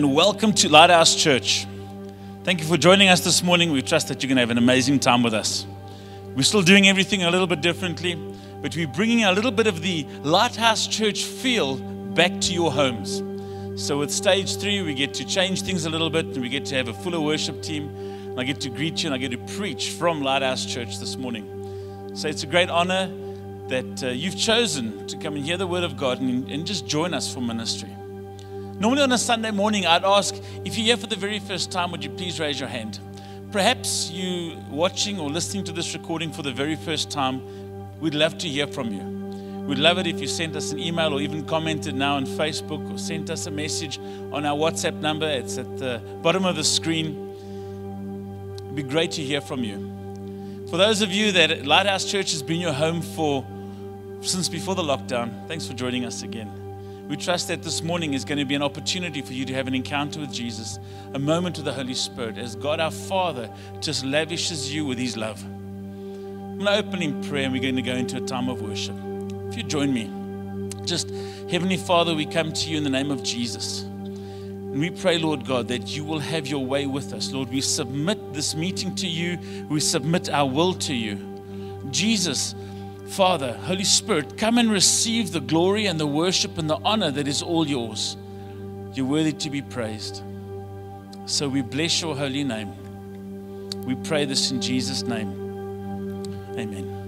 And welcome to Lighthouse Church. Thank you for joining us this morning. We trust that you're going to have an amazing time with us. We're still doing everything a little bit differently, but we're bringing a little bit of the Lighthouse Church feel back to your homes. So, with stage three, we get to change things a little bit and we get to have a fuller worship team. And I get to greet you and I get to preach from Lighthouse Church this morning. So, it's a great honor that uh, you've chosen to come and hear the word of God and, and just join us for ministry. Normally on a Sunday morning, I'd ask if you're here for the very first time, would you please raise your hand? Perhaps you watching or listening to this recording for the very first time, we'd love to hear from you. We'd love it if you sent us an email or even commented now on Facebook or sent us a message on our WhatsApp number. It's at the bottom of the screen. It'd be great to hear from you. For those of you that Lighthouse Church has been your home for since before the lockdown, thanks for joining us again. We trust that this morning is going to be an opportunity for you to have an encounter with Jesus, a moment with the Holy Spirit, as God our Father just lavishes you with His love. I'm going to open in prayer and we're going to go into a time of worship. If you join me, just Heavenly Father, we come to you in the name of Jesus. And we pray, Lord God, that you will have your way with us. Lord, we submit this meeting to you, we submit our will to you. Jesus, Father, Holy Spirit, come and receive the glory and the worship and the honor that is all yours. You're worthy to be praised. So we bless your holy name. We pray this in Jesus' name. Amen.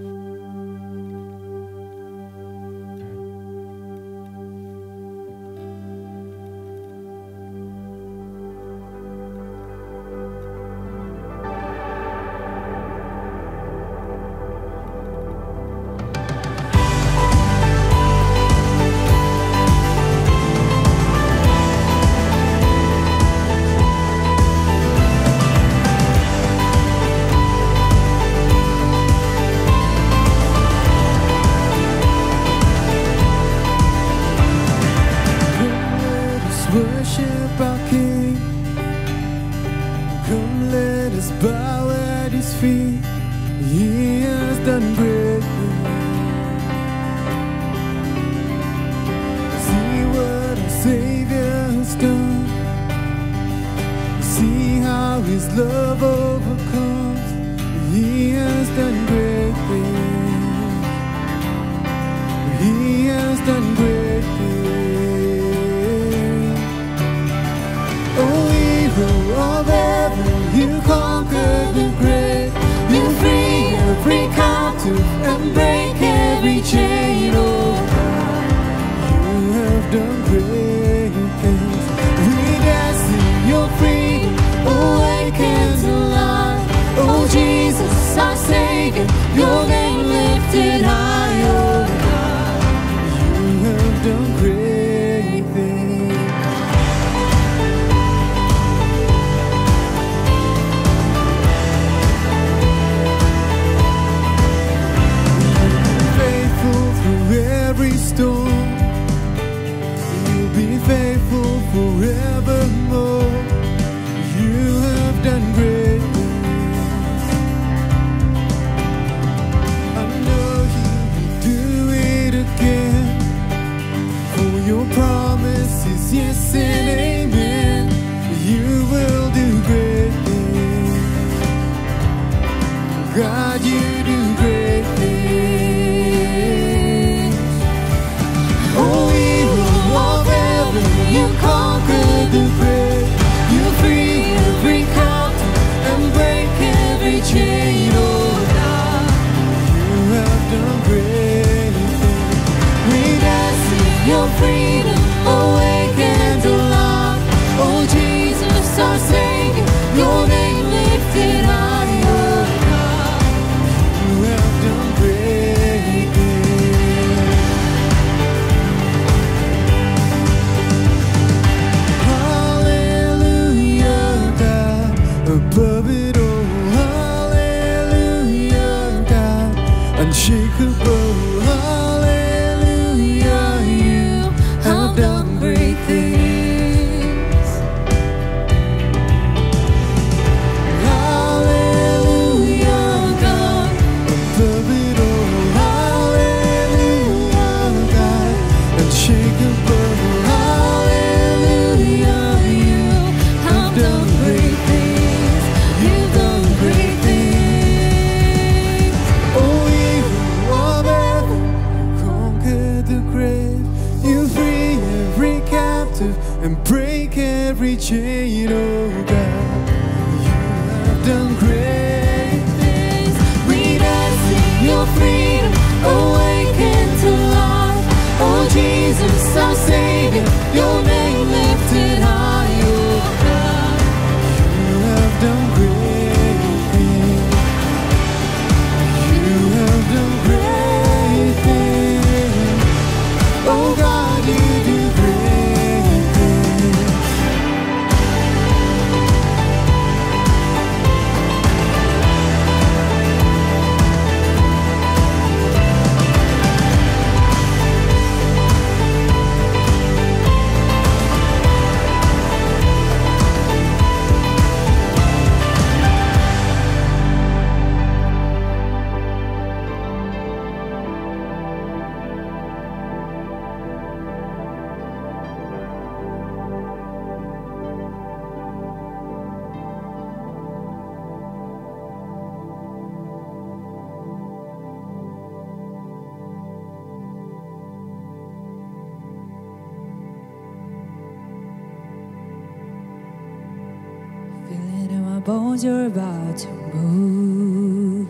bones, you're about to move.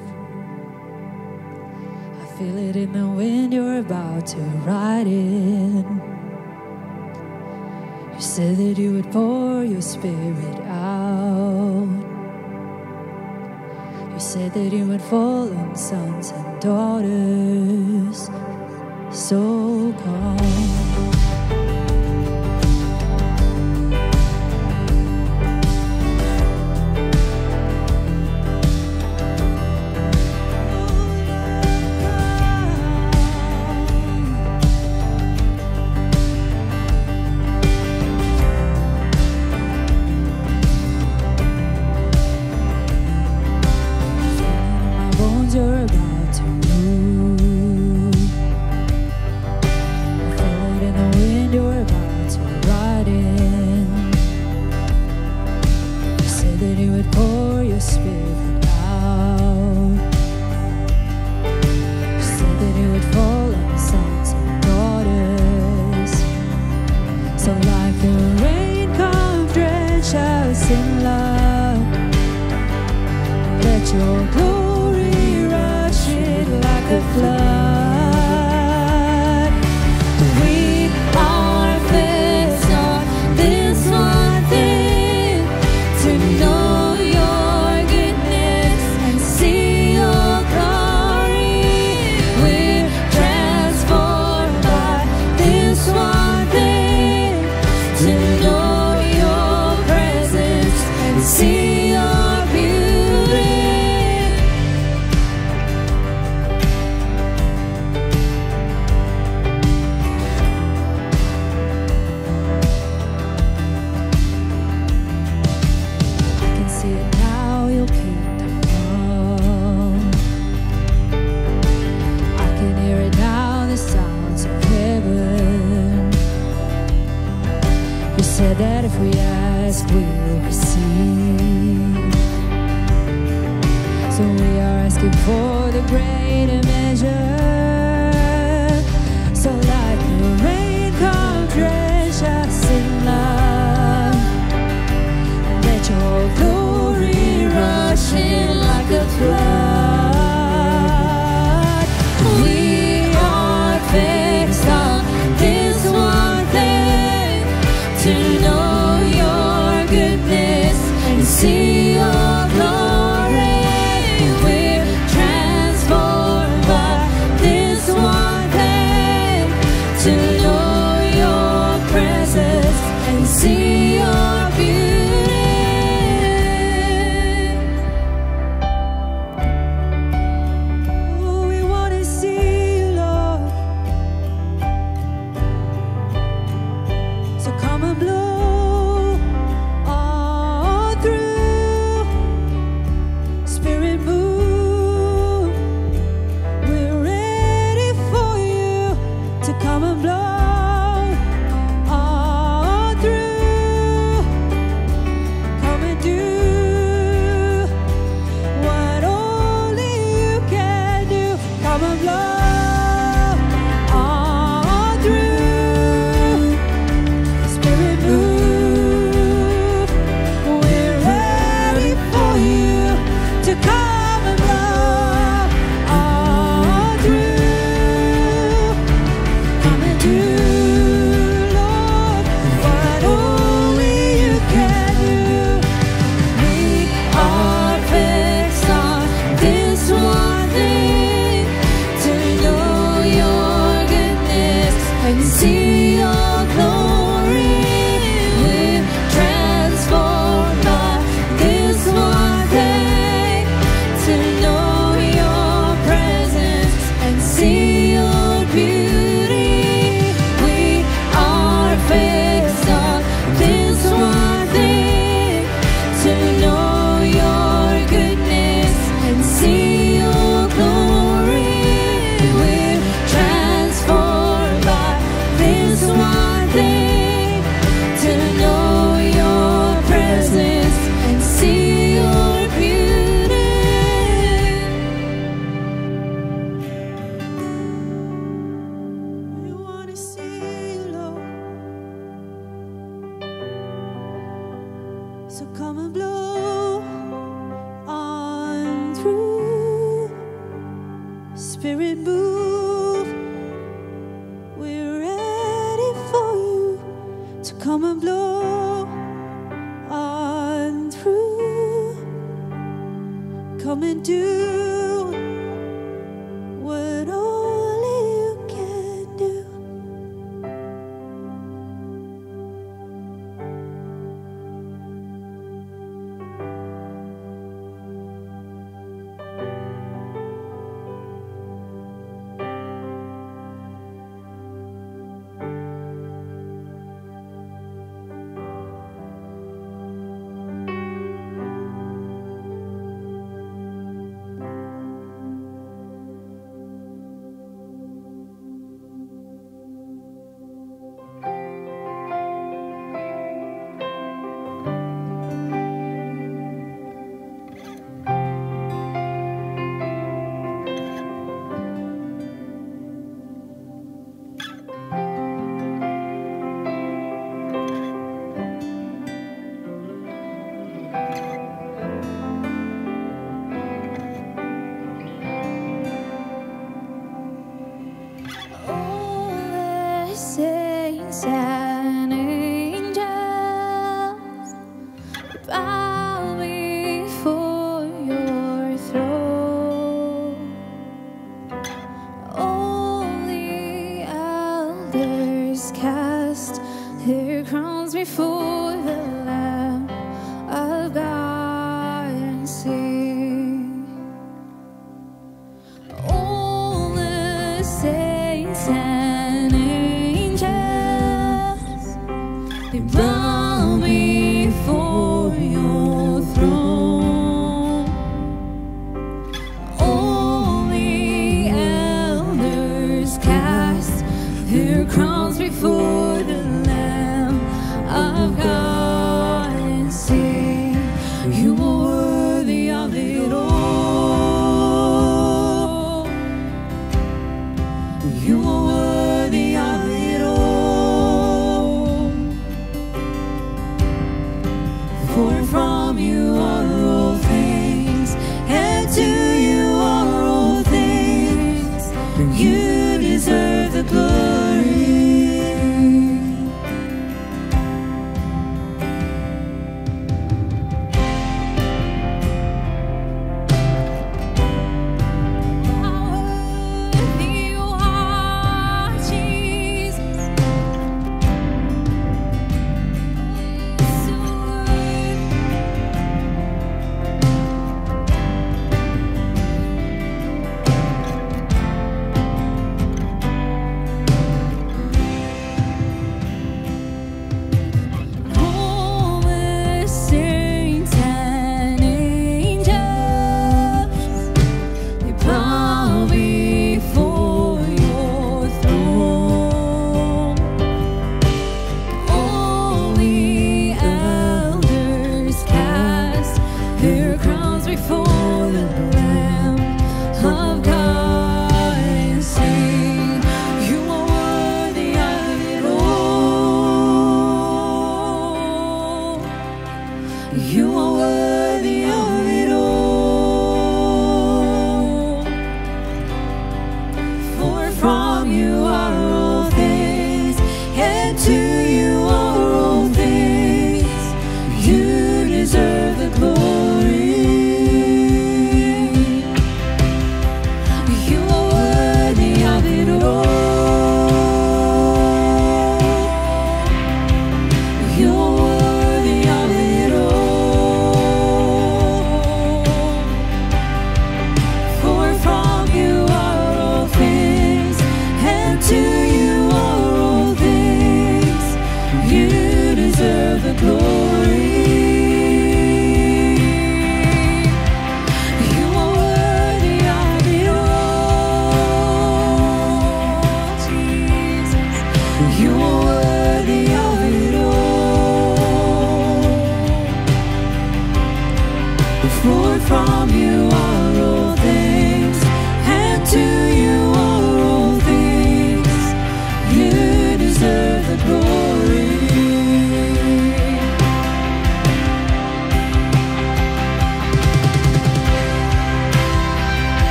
I feel it in the wind, you're about to ride in. You said that you would pour your spirit out. You said that you would fall on sons and daughters. So come.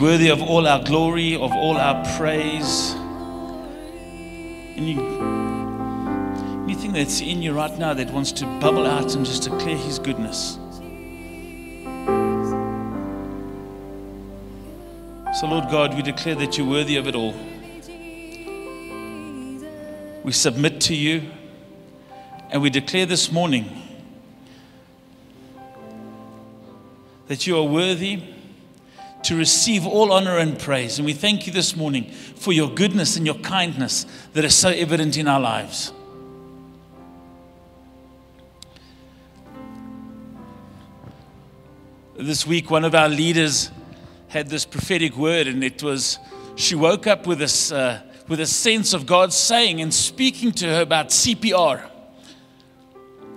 Worthy of all our glory, of all our praise. Anything that's in you right now that wants to bubble out and just declare His goodness. So, Lord God, we declare that you're worthy of it all. We submit to you and we declare this morning that you are worthy to receive all honor and praise. And we thank you this morning for your goodness and your kindness that is so evident in our lives. This week, one of our leaders had this prophetic word, and it was she woke up with this, uh, with a sense of God saying and speaking to her about CPR.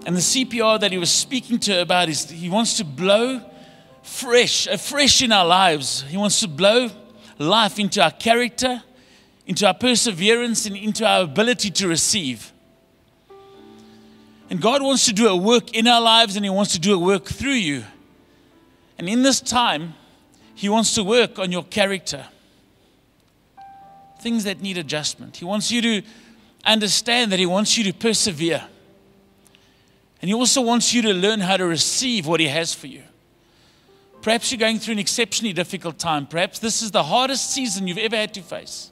And the CPR that he was speaking to her about is he wants to blow fresh, uh, fresh in our lives. He wants to blow life into our character, into our perseverance, and into our ability to receive. And God wants to do a work in our lives, and He wants to do a work through you. And in this time, He wants to work on your character. Things that need adjustment. He wants you to understand that He wants you to persevere. And He also wants you to learn how to receive what He has for you. Perhaps you're going through an exceptionally difficult time. Perhaps this is the hardest season you've ever had to face.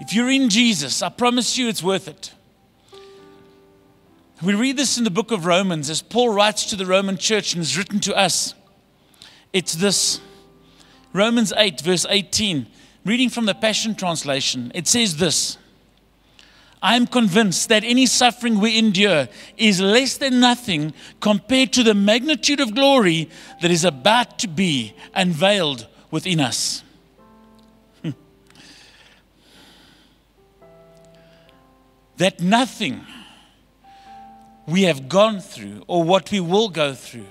If you're in Jesus, I promise you it's worth it. We read this in the book of Romans as Paul writes to the Roman church and is written to us. It's this Romans 8, verse 18, reading from the Passion Translation. It says this I am convinced that any suffering we endure is less than nothing compared to the magnitude of glory that is about to be unveiled within us. Hmm. that nothing we have gone through or what we will go through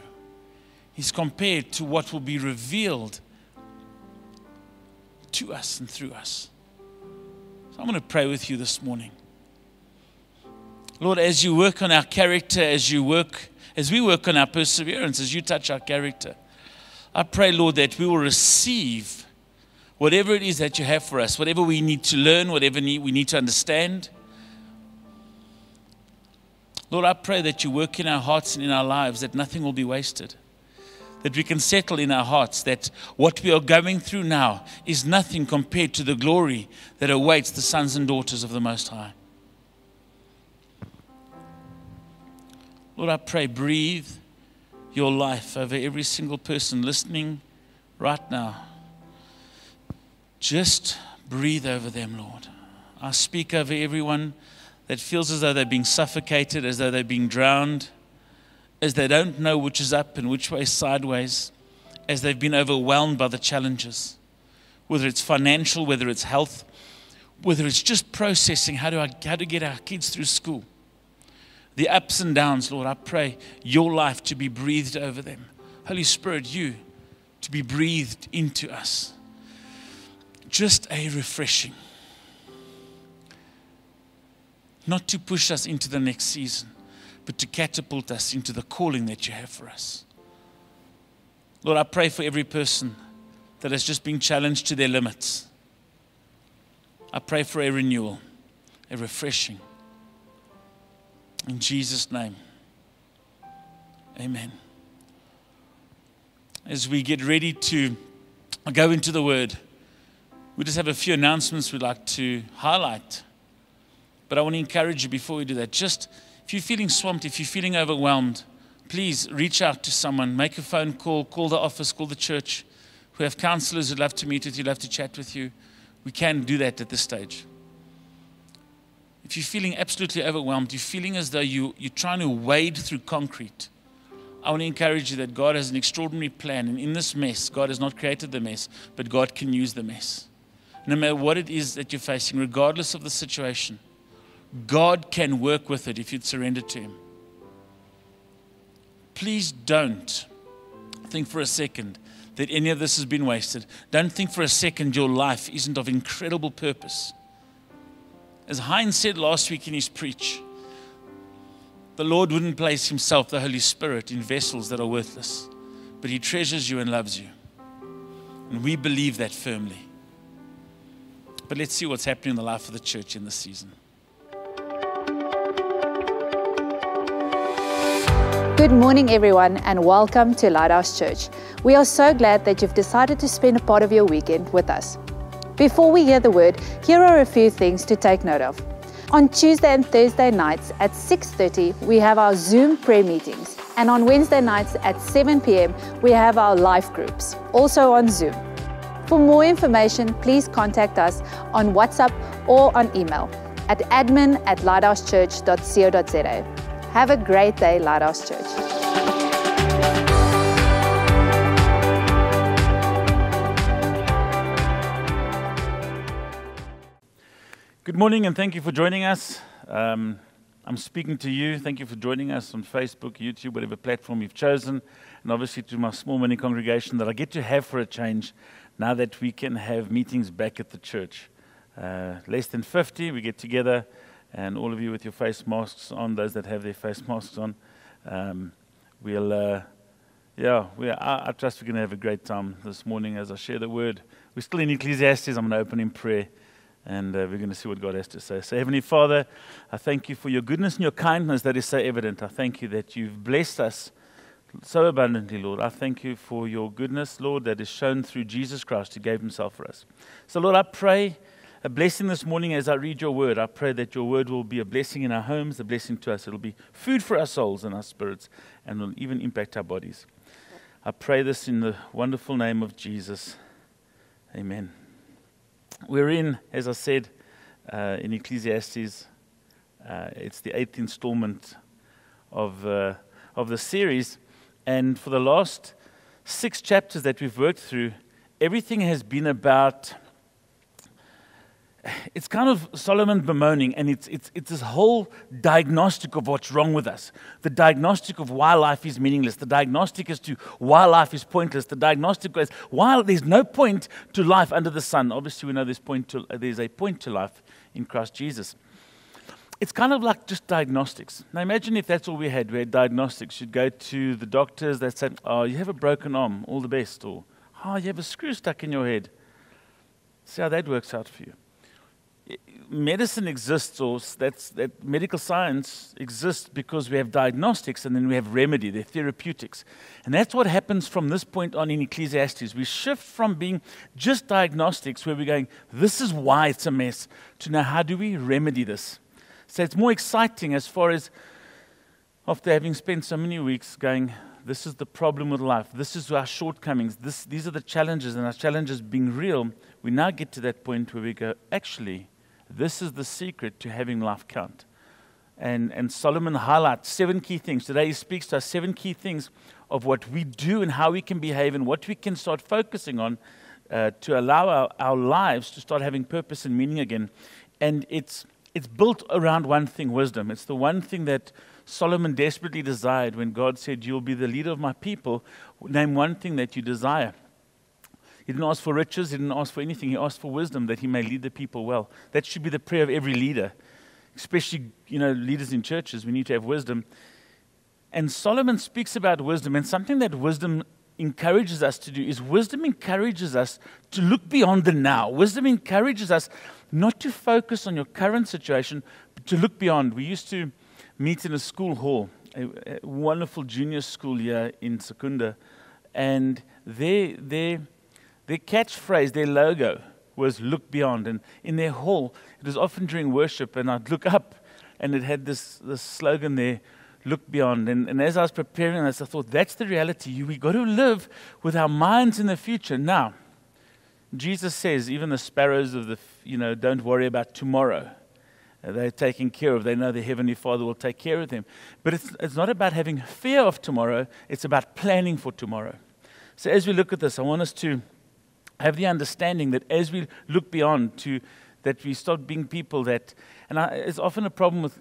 is compared to what will be revealed to us and through us. So I'm going to pray with you this morning. Lord, as you work on our character, as you work, as we work on our perseverance, as you touch our character, I pray, Lord, that we will receive whatever it is that you have for us, whatever we need to learn, whatever we need to understand. Lord, I pray that you work in our hearts and in our lives, that nothing will be wasted. That we can settle in our hearts that what we are going through now is nothing compared to the glory that awaits the sons and daughters of the Most High. Lord, I pray, breathe your life over every single person listening right now. Just breathe over them, Lord. I speak over everyone that feels as though they're being suffocated, as though they're being drowned, as they don't know which is up and which way is sideways, as they've been overwhelmed by the challenges, whether it's financial, whether it's health, whether it's just processing how, do I, how to get our kids through school. The ups and downs, Lord, I pray your life to be breathed over them. Holy Spirit, you to be breathed into us. Just a refreshing. not to push us into the next season, but to catapult us into the calling that you have for us. Lord, I pray for every person that has just been challenged to their limits. I pray for a renewal, a refreshing. In Jesus' name, amen. As we get ready to go into the word, we just have a few announcements we'd like to highlight. But I want to encourage you before we do that. Just if you're feeling swamped, if you're feeling overwhelmed, please reach out to someone, make a phone call, call the office, call the church. We have counselors who'd love to meet with you, love to chat with you. We can do that at this stage. If you're feeling absolutely overwhelmed, you're feeling as though you, you're trying to wade through concrete, I want to encourage you that God has an extraordinary plan. And in this mess, God has not created the mess, but God can use the mess. No matter what it is that you're facing, regardless of the situation, God can work with it if you'd surrender to Him. Please don't think for a second that any of this has been wasted. Don't think for a second your life isn't of incredible purpose. As Heinz said last week in his preach, the Lord wouldn't place Himself, the Holy Spirit, in vessels that are worthless, but He treasures you and loves you. And we believe that firmly. But let's see what's happening in the life of the church in this season. Good morning, everyone, and welcome to Lighthouse Church. We are so glad that you've decided to spend a part of your weekend with us. Before we hear the word, here are a few things to take note of. On Tuesday and Thursday nights at 6:30, we have our Zoom prayer meetings, and on Wednesday nights at 7 p.m., we have our life groups, also on Zoom. For more information, please contact us on WhatsApp or on email at admin at lighthousechurch.co.za. Have a great day, Lighthouse Church. Good morning, and thank you for joining us. Um, I'm speaking to you. Thank you for joining us on Facebook, YouTube, whatever platform you've chosen, and obviously to my small mini congregation that I get to have for a change now that we can have meetings back at the church. Uh, less than 50, we get together, and all of you with your face masks on, those that have their face masks on, um, we'll, uh, yeah, we I, I trust we're going to have a great time this morning as I share the word. We're still in Ecclesiastes. I'm going to open in prayer and uh, we're going to see what God has to say. So, Heavenly Father, I thank you for your goodness and your kindness that is so evident. I thank you that you've blessed us so abundantly, Lord. I thank you for your goodness, Lord, that is shown through Jesus Christ who gave himself for us. So, Lord, I pray a blessing this morning as I read your word. I pray that your word will be a blessing in our homes, a blessing to us. It'll be food for our souls and our spirits, and will even impact our bodies. I pray this in the wonderful name of Jesus. Amen. We're in, as I said, uh, in Ecclesiastes. Uh, it's the eighth installment of, uh, of the series. And for the last six chapters that we've worked through, everything has been about. It's kind of Solomon bemoaning, and it's, it's, it's this whole diagnostic of what's wrong with us. The diagnostic of why life is meaningless. The diagnostic as to why life is pointless. The diagnostic as why there's no point to life under the sun. Obviously, we know there's, point to, there's a point to life in Christ Jesus. It's kind of like just diagnostics. Now, imagine if that's all we had. We had diagnostics. You'd go to the doctors, they'd say, Oh, you have a broken arm, all the best. Or, Oh, you have a screw stuck in your head. See how that works out for you medicine exists, or that's, that medical science exists because we have diagnostics and then we have remedy, they're therapeutics. And that's what happens from this point on in Ecclesiastes. We shift from being just diagnostics, where we're going, this is why it's a mess, to now, how do we remedy this? So it's more exciting as far as after having spent so many weeks going, this is the problem with life, this is our shortcomings, this, these are the challenges, and our challenges being real, we now get to that point where we go, actually, this is the secret to having life count. And, and Solomon highlights seven key things. Today he speaks to us seven key things of what we do and how we can behave and what we can start focusing on uh, to allow our, our lives to start having purpose and meaning again. And it's, it's built around one thing wisdom. It's the one thing that Solomon desperately desired when God said, You'll be the leader of my people. Name one thing that you desire. He didn't ask for riches, he didn't ask for anything. He asked for wisdom that he may lead the people well. That should be the prayer of every leader. especially you know leaders in churches. We need to have wisdom. And Solomon speaks about wisdom, and something that wisdom encourages us to do is wisdom encourages us to look beyond the now. Wisdom encourages us not to focus on your current situation, but to look beyond. We used to meet in a school hall, a, a wonderful junior school here in Secunda, and their, their, their catchphrase, their logo, was look beyond. And in their hall, it was often during worship, and I'd look up, and it had this, this slogan there look beyond. And, and as I was preparing this, I thought, that's the reality. We've got to live with our minds in the future. Now, Jesus says, even the sparrows of the, you know, don't worry about tomorrow. Uh, they're taken care of. They know the Heavenly Father will take care of them. But it's, it's not about having fear of tomorrow, it's about planning for tomorrow. So as we look at this, I want us to have the understanding that as we look beyond to that we start being people that and I, it's often a problem with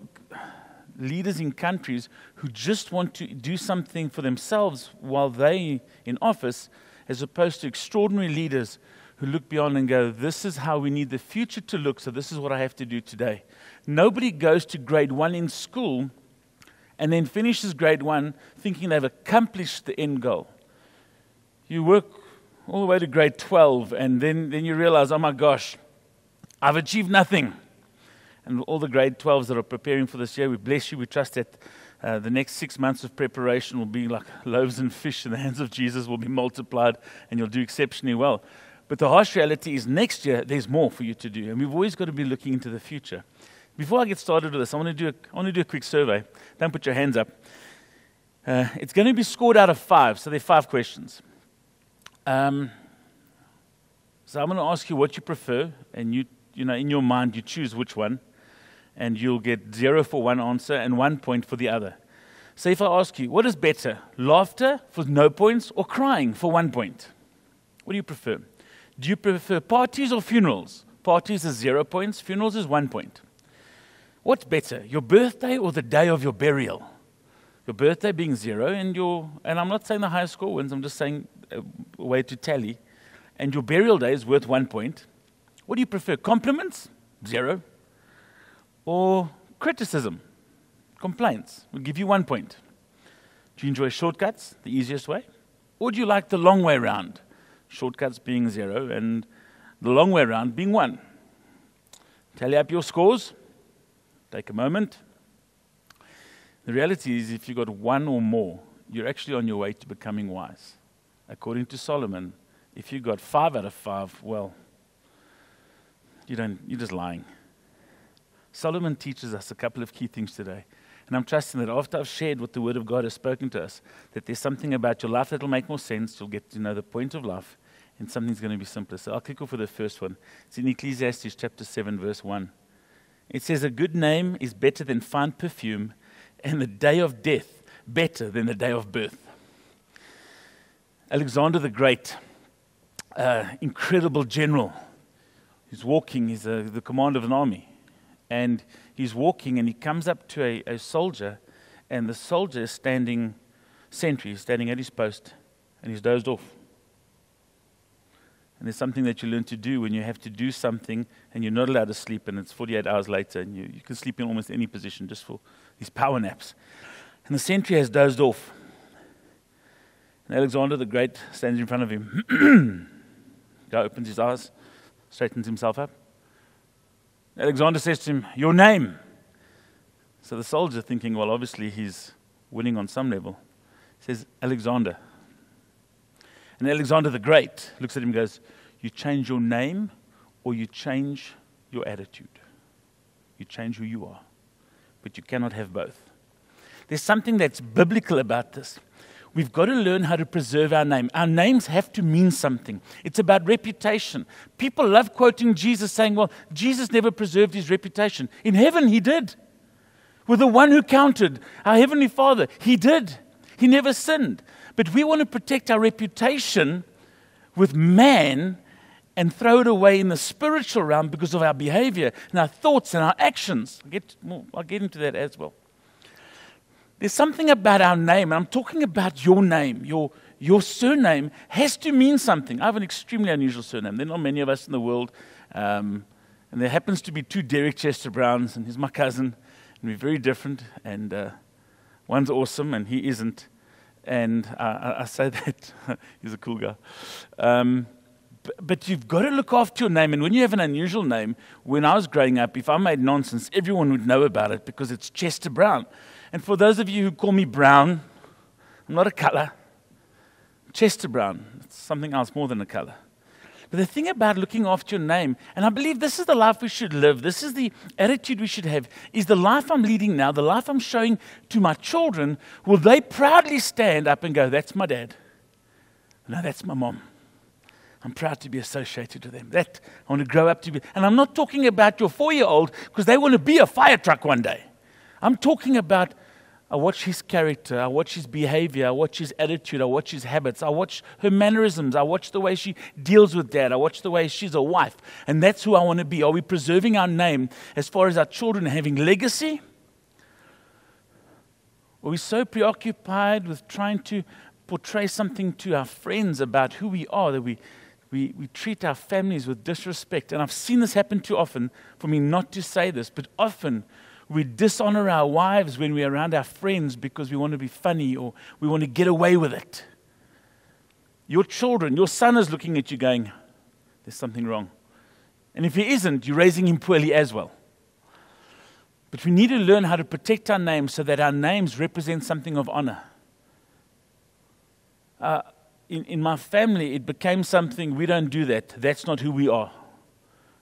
leaders in countries who just want to do something for themselves while they in office as opposed to extraordinary leaders who look beyond and go this is how we need the future to look so this is what i have to do today. Nobody goes to grade 1 in school and then finishes grade 1 thinking they've accomplished the end goal. You work all the way to grade 12 and then, then you realize oh my gosh i've achieved nothing and all the grade 12s that are preparing for this year, we bless you. We trust that uh, the next six months of preparation will be like loaves and fish in the hands of Jesus, will be multiplied, and you'll do exceptionally well. But the harsh reality is next year, there's more for you to do. And we've always got to be looking into the future. Before I get started with this, I want to do a, I want to do a quick survey. Don't put your hands up. Uh, it's going to be scored out of five, so there are five questions. Um, so I'm going to ask you what you prefer, and you, you know, in your mind, you choose which one and you'll get zero for one answer and one point for the other. So if I ask you, what is better, laughter for no points or crying for one point? What do you prefer? Do you prefer parties or funerals? Parties is zero points, funerals is one point. What's better, your birthday or the day of your burial? Your birthday being zero, and your and I'm not saying the highest score wins. I'm just saying a way to tally. And your burial day is worth one point. What do you prefer? Compliments, zero or criticism, complaints. We'll give you one point. Do you enjoy shortcuts, the easiest way? Or do you like the long way around? Shortcuts being zero and the long way around being one. Tally up your scores. Take a moment. The reality is, if you've got one or more, you're actually on your way to becoming wise. According to Solomon, if you got five out of five, well, you don't, you're just lying. Solomon teaches us a couple of key things today. And I'm trusting that after I've shared what the Word of God has spoken to us, that there's something about your life that will make more sense. You'll get to know the point of life, and something's going to be simpler. So I'll kick off with the first one. It's in Ecclesiastes chapter 7, verse 1. It says, A good name is better than fine perfume, and the day of death better than the day of birth. Alexander the Great, uh, incredible general, he's walking, he's uh, the commander of an army and he's walking and he comes up to a, a soldier, and the soldier is standing sentry, standing at his post, and he's dozed off. And there's something that you learn to do when you have to do something and you're not allowed to sleep, and it's 48 hours later, and you, you can sleep in almost any position just for these power naps. And the sentry has dozed off. And Alexander the Great stands in front of him. Guy opens his eyes, straightens himself up. Alexander says to him, Your name. So the soldier, thinking, well, obviously he's winning on some level, says, Alexander. And Alexander the Great looks at him and goes, You change your name or you change your attitude. You change who you are. But you cannot have both. There's something that's biblical about this. We've got to learn how to preserve our name. Our names have to mean something. It's about reputation. People love quoting Jesus saying, Well, Jesus never preserved his reputation. In heaven, he did. With the one who counted, our Heavenly Father, he did. He never sinned. But we want to protect our reputation with man and throw it away in the spiritual realm because of our behavior and our thoughts and our actions. I'll get, I'll get into that as well. There's something about our name, and I'm talking about your name. Your, your surname has to mean something. I have an extremely unusual surname. There are not many of us in the world. Um, And there happens to be two Derek Chester-Brownes, and he's my cousin, and we're very different. And uh, one's awesome, and he isn't. And uh, I, say that he's a cool guy. Um, but you've got to look after your name. And when you have an unusual name, when I was growing up, if I made nonsense, everyone would know about it because it's Chester-Browne. And for those of you who call me Brown, I'm not a color. Chester-Browne, it's something else more than a color. But the thing about looking after your name, and I believe this is the life we should live, this is the attitude we should have, is the life I'm leading now, the life I'm showing to my children, will they proudly stand up and go, That's my dad. No, that's my mom. I'm proud to be associated with them. That I want to grow up to be. And I'm not talking about your four year old because they want to be a fire truck one day. I'm talking about I watch his character, I watch his behavior, I watch his attitude, I watch his habits, I watch her mannerisms, I watch the way she deals with dad, I watch the way she's a wife. And that's who I want to be. Are we preserving our name as far as our children having legacy? Are we so preoccupied with trying to portray something to our friends about who we are that we, we, we treat our families with disrespect? And I've seen this happen too often for me not to say this, but often we dishonor our wives when we're around our friends because we want to be funny or we want to get away with it. Your children, your son is looking at you going, There's something wrong. And if he isn't, you're raising him poorly as well. But we need to learn how to protect our names so that our names represent something of honor. Uh, in, in my family, it became something we don't do that. That's not who we are.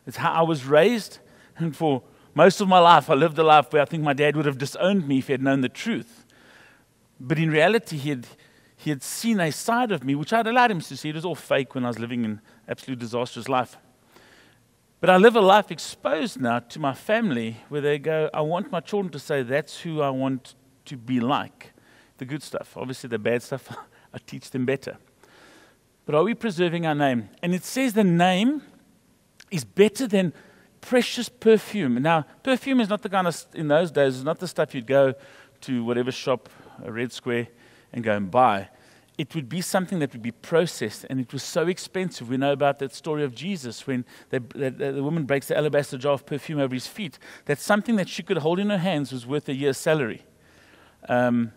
It's how I was raised, and for most of my life, I lived a life where I think my dad would have disowned me if he had known the truth. But in reality, he had, he had seen a side of me which I'd allowed him to see. It was all fake when I was living an absolute disastrous life. But I live a life exposed now to my family where they go, I want my children to say, that's who I want to be like. The good stuff. Obviously, the bad stuff, I teach them better. But are we preserving our name? And it says the name is better than precious perfume. Now, perfume is not the kind of, in those days, it's not the stuff you'd go to whatever shop, a red square, and go and buy it would be something that would be processed, and it was so expensive. We know about that story of Jesus when they, the, the woman breaks the alabaster jar of perfume over his feet. That something that she could hold in her hands was worth a year's salary. Um,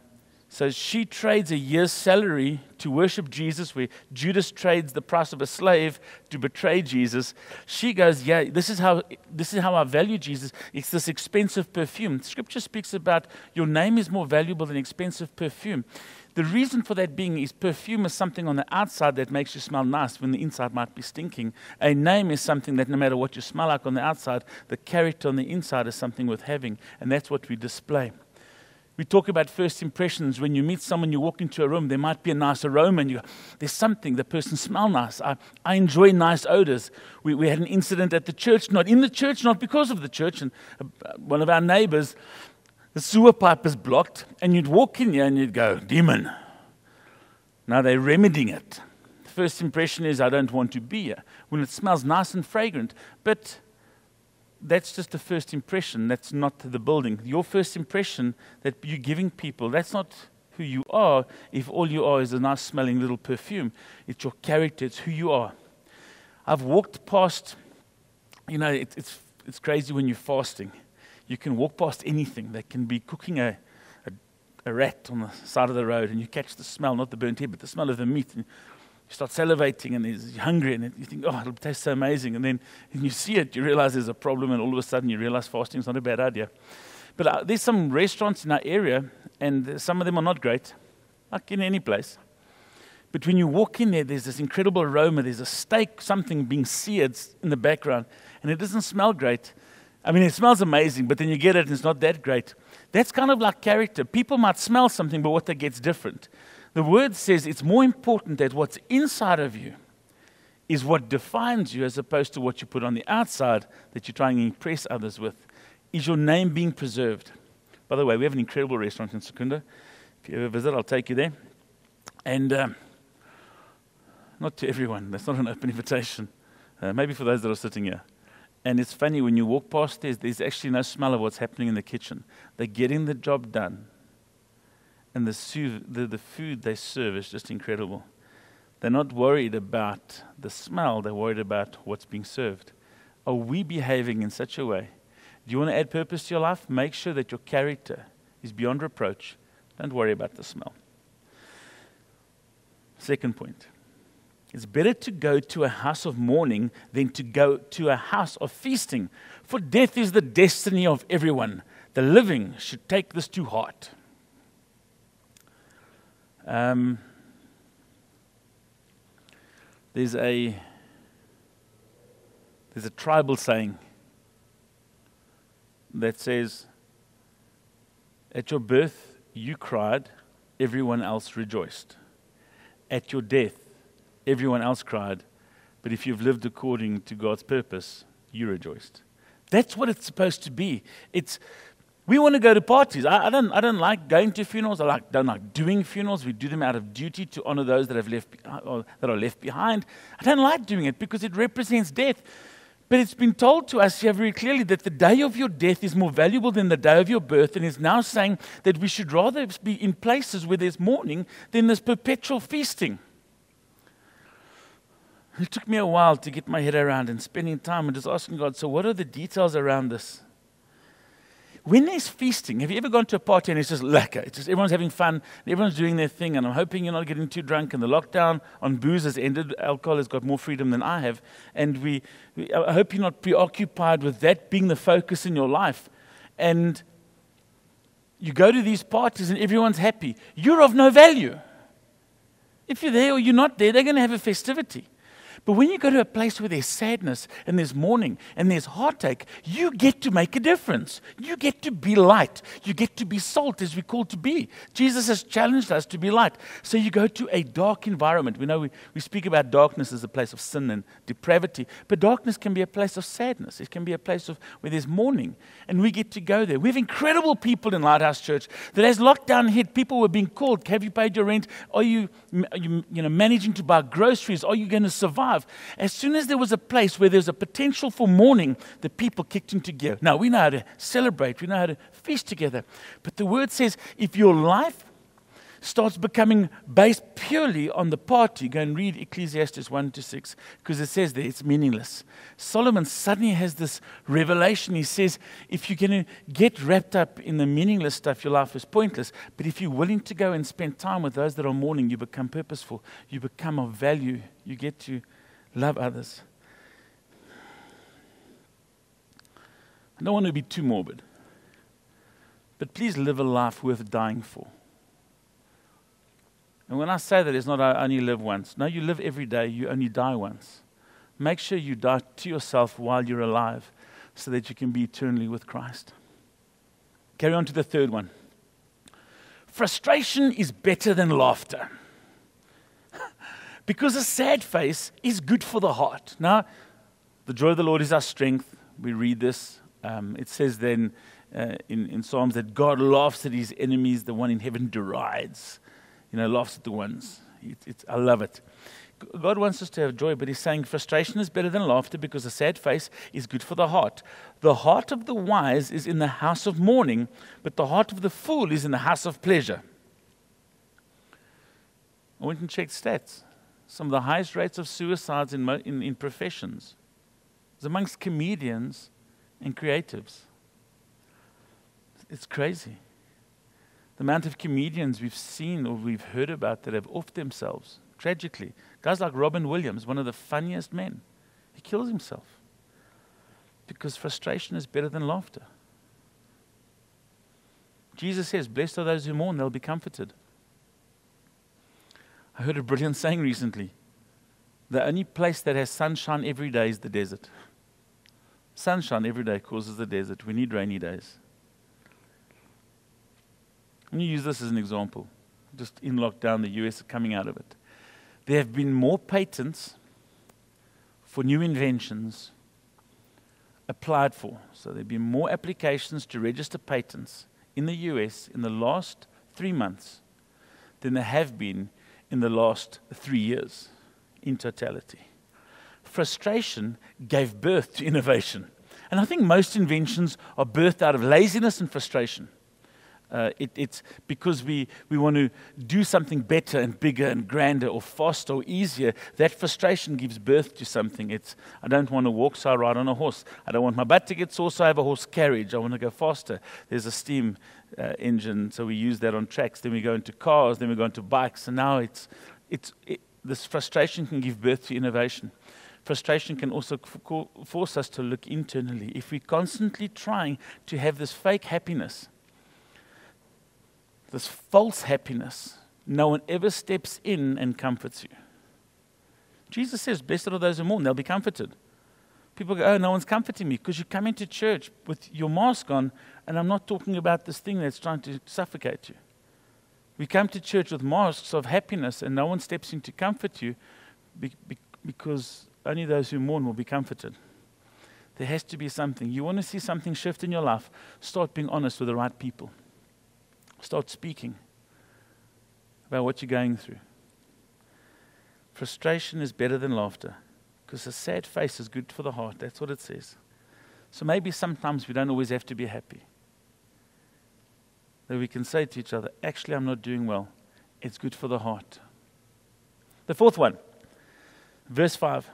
so she trades a year's salary to worship Jesus, where Judas trades the price of a slave to betray Jesus. She goes, Yeah, this is how, this is how I value Jesus. It's this expensive perfume. Scripture speaks about your name is more valuable than expensive perfume. The reason for that being is perfume is something on the outside that makes you smell nice when the inside might be stinking. A name is something that no matter what you smell like on the outside, the character on the inside is something worth having. And that's what we display. We talk about first impressions. When you meet someone, you walk into a room, there might be a nice aroma, and you There's something, the person smells nice. I, I enjoy nice odors. We, we had an incident at the church, not in the church, not because of the church. And uh, one of our neighbors the sewer pipe is blocked, and you'd walk in here and you'd go, Demon. Now they're remedying it. The first impression is, I don't want to be here. When it smells nice and fragrant, but that's just the first impression. That's not the building. Your first impression that you're giving people, that's not who you are if all you are is a nice smelling little perfume. It's your character, it's who you are. I've walked past, you know, it, it's, it's crazy when you're fasting you can walk past anything. that can be cooking a, a, a, rat on the side of the road, and you catch the smell, not the burnt head, but the smell of the meat. And you start salivating, and you're hungry, and you think, oh, it'll taste so amazing. And then when you see it, you realize there's a problem, and all of a sudden you realize fasting is not a bad idea. But uh, there's some restaurants in our area, and some of them are not great, like in any place. But when you walk in there, there's this incredible aroma. There's a steak, something being seared in the background, and it doesn't smell great. I mean, it smells amazing, but then you get it and it's not that great. That's kind of like character. People might smell something, but what they get's different. The word says it's more important that what's inside of you is what defines you as opposed to what you put on the outside that you're trying to impress others with. Is your name being preserved? By the way, we have an incredible restaurant in Secunda. If you ever visit, I'll take you there. And um, not to everyone, that's not an open invitation. Uh, maybe for those that are sitting here. And it's funny, when you walk past there, there's actually no smell of what's happening in the kitchen. They're getting the job done. And the, su- the, the food they serve is just incredible. They're not worried about the smell, they're worried about what's being served. Are we behaving in such a way? Do you want to add purpose to your life? Make sure that your character is beyond reproach. Don't worry about the smell. Second point. It's better to go to a house of mourning than to go to a house of feasting, for death is the destiny of everyone. The living should take this to heart. Um, there's a there's a tribal saying that says, "At your birth you cried, everyone else rejoiced. At your death, everyone else cried, but if you've lived according to God's purpose, you rejoiced." That's what it's supposed to be. It's we want to go to parties. I, I, don't, I don't like going to funerals. I like, don't like doing funerals. We do them out of duty to honor those that, have left, uh, or that are left behind. I don't like doing it because it represents death. But it's been told to us here very clearly that the day of your death is more valuable than the day of your birth, and is now saying that we should rather be in places where there's mourning than there's perpetual feasting. It took me a while to get my head around and spending time and just asking God, so what are the details around this? When there's feasting, have you ever gone to a party and it's just lekker? It's just everyone's having fun, everyone's doing their thing, and I'm hoping you're not getting too drunk. And the lockdown on booze has ended. Alcohol has got more freedom than I have. And we, we, I hope you're not preoccupied with that being the focus in your life. And you go to these parties and everyone's happy. You're of no value. If you're there or you're not there, they're going to have a festivity. But when you go to a place where there's sadness and there's mourning and there's heartache, you get to make a difference. You get to be light. You get to be salt as we're called to be. Jesus has challenged us to be light. So you go to a dark environment. We know we, we speak about darkness as a place of sin and depravity, but darkness can be a place of sadness. It can be a place of where there's mourning. And we get to go there. We have incredible people in Lighthouse Church that as lockdown hit, people were being called. Have you paid your rent? Are you, are you, you know, managing to buy groceries? Are you going to survive? As soon as there was a place where there's a potential for mourning, the people kicked into gear. Now, we know how to celebrate, we know how to feast together. But the word says if your life starts becoming based purely on the party, go and read Ecclesiastes 1 to 6, because it says there it's meaningless. Solomon suddenly has this revelation. He says, if you're going to get wrapped up in the meaningless stuff, your life is pointless. But if you're willing to go and spend time with those that are mourning, you become purposeful, you become of value, you get to love others. I don't want to be too morbid, but please live a life worth dying for. And when I say that, it's not I only live once. No, you live every day, you only die once. Make sure you die to yourself while you're alive so that you can be eternally with Christ. Carry on to the third one. Frustration is better than laughter. Because a sad face is good for the heart. Now, the joy of the Lord is our strength. We read this. Um, it says then uh, in, in Psalms that God laughs at his enemies, the one in heaven derides. You know, laughs at the ones. It, I love it. God wants us to have joy, but He's saying frustration is better than laughter because a sad face is good for the heart. The heart of the wise is in the house of mourning, but the heart of the fool is in the house of pleasure. I went and checked stats some of the highest rates of suicides in, in, in professions is amongst comedians and creatives. It's crazy. The amount of comedians we've seen or we've heard about that have offed themselves, tragically. Guys like Robin Williams, one of the funniest men, he kills himself because frustration is better than laughter. Jesus says, Blessed are those who mourn, they'll be comforted. I heard a brilliant saying recently. The only place that has sunshine every day is the desert. Sunshine every day causes the desert. We need rainy days. Let me use this as an example. Just in lockdown, the US coming out of it. There have been more patents for new inventions applied for. So there have been more applications to register patents in the US in the last three months than there have been in the last three years in totality. Frustration gave birth to innovation. And I think most inventions are birthed out of laziness and frustration. Uh, it, it's because we, we want to do something better and bigger and grander or faster or easier. That frustration gives birth to something. It's, I don't want to walk, so I ride on a horse. I don't want my butt to get sore, so I have a horse carriage. I want to go faster. There's a steam uh, engine, so we use that on tracks. Then we go into cars, then we go into bikes, and now it's, it's, it, this frustration can give birth to innovation. Frustration can also force us to look internally. If we're constantly trying to have this fake happiness, this false happiness, no one ever steps in and comforts you. Jesus says, Blessed are those who mourn, they'll be comforted. People go, Oh, no one's comforting me because you come into church with your mask on, and I'm not talking about this thing that's trying to suffocate you. We come to church with masks of happiness, and no one steps in to comfort you be, be, because only those who mourn will be comforted. There has to be something. You want to see something shift in your life, start being honest with the right people. Start speaking about what you're going through. Frustration is better than laughter because a sad face is good for the heart. That's what it says. So maybe sometimes we don't always have to be happy. That we can say to each other, actually, I'm not doing well. It's good for the heart. The fourth one, verse 5.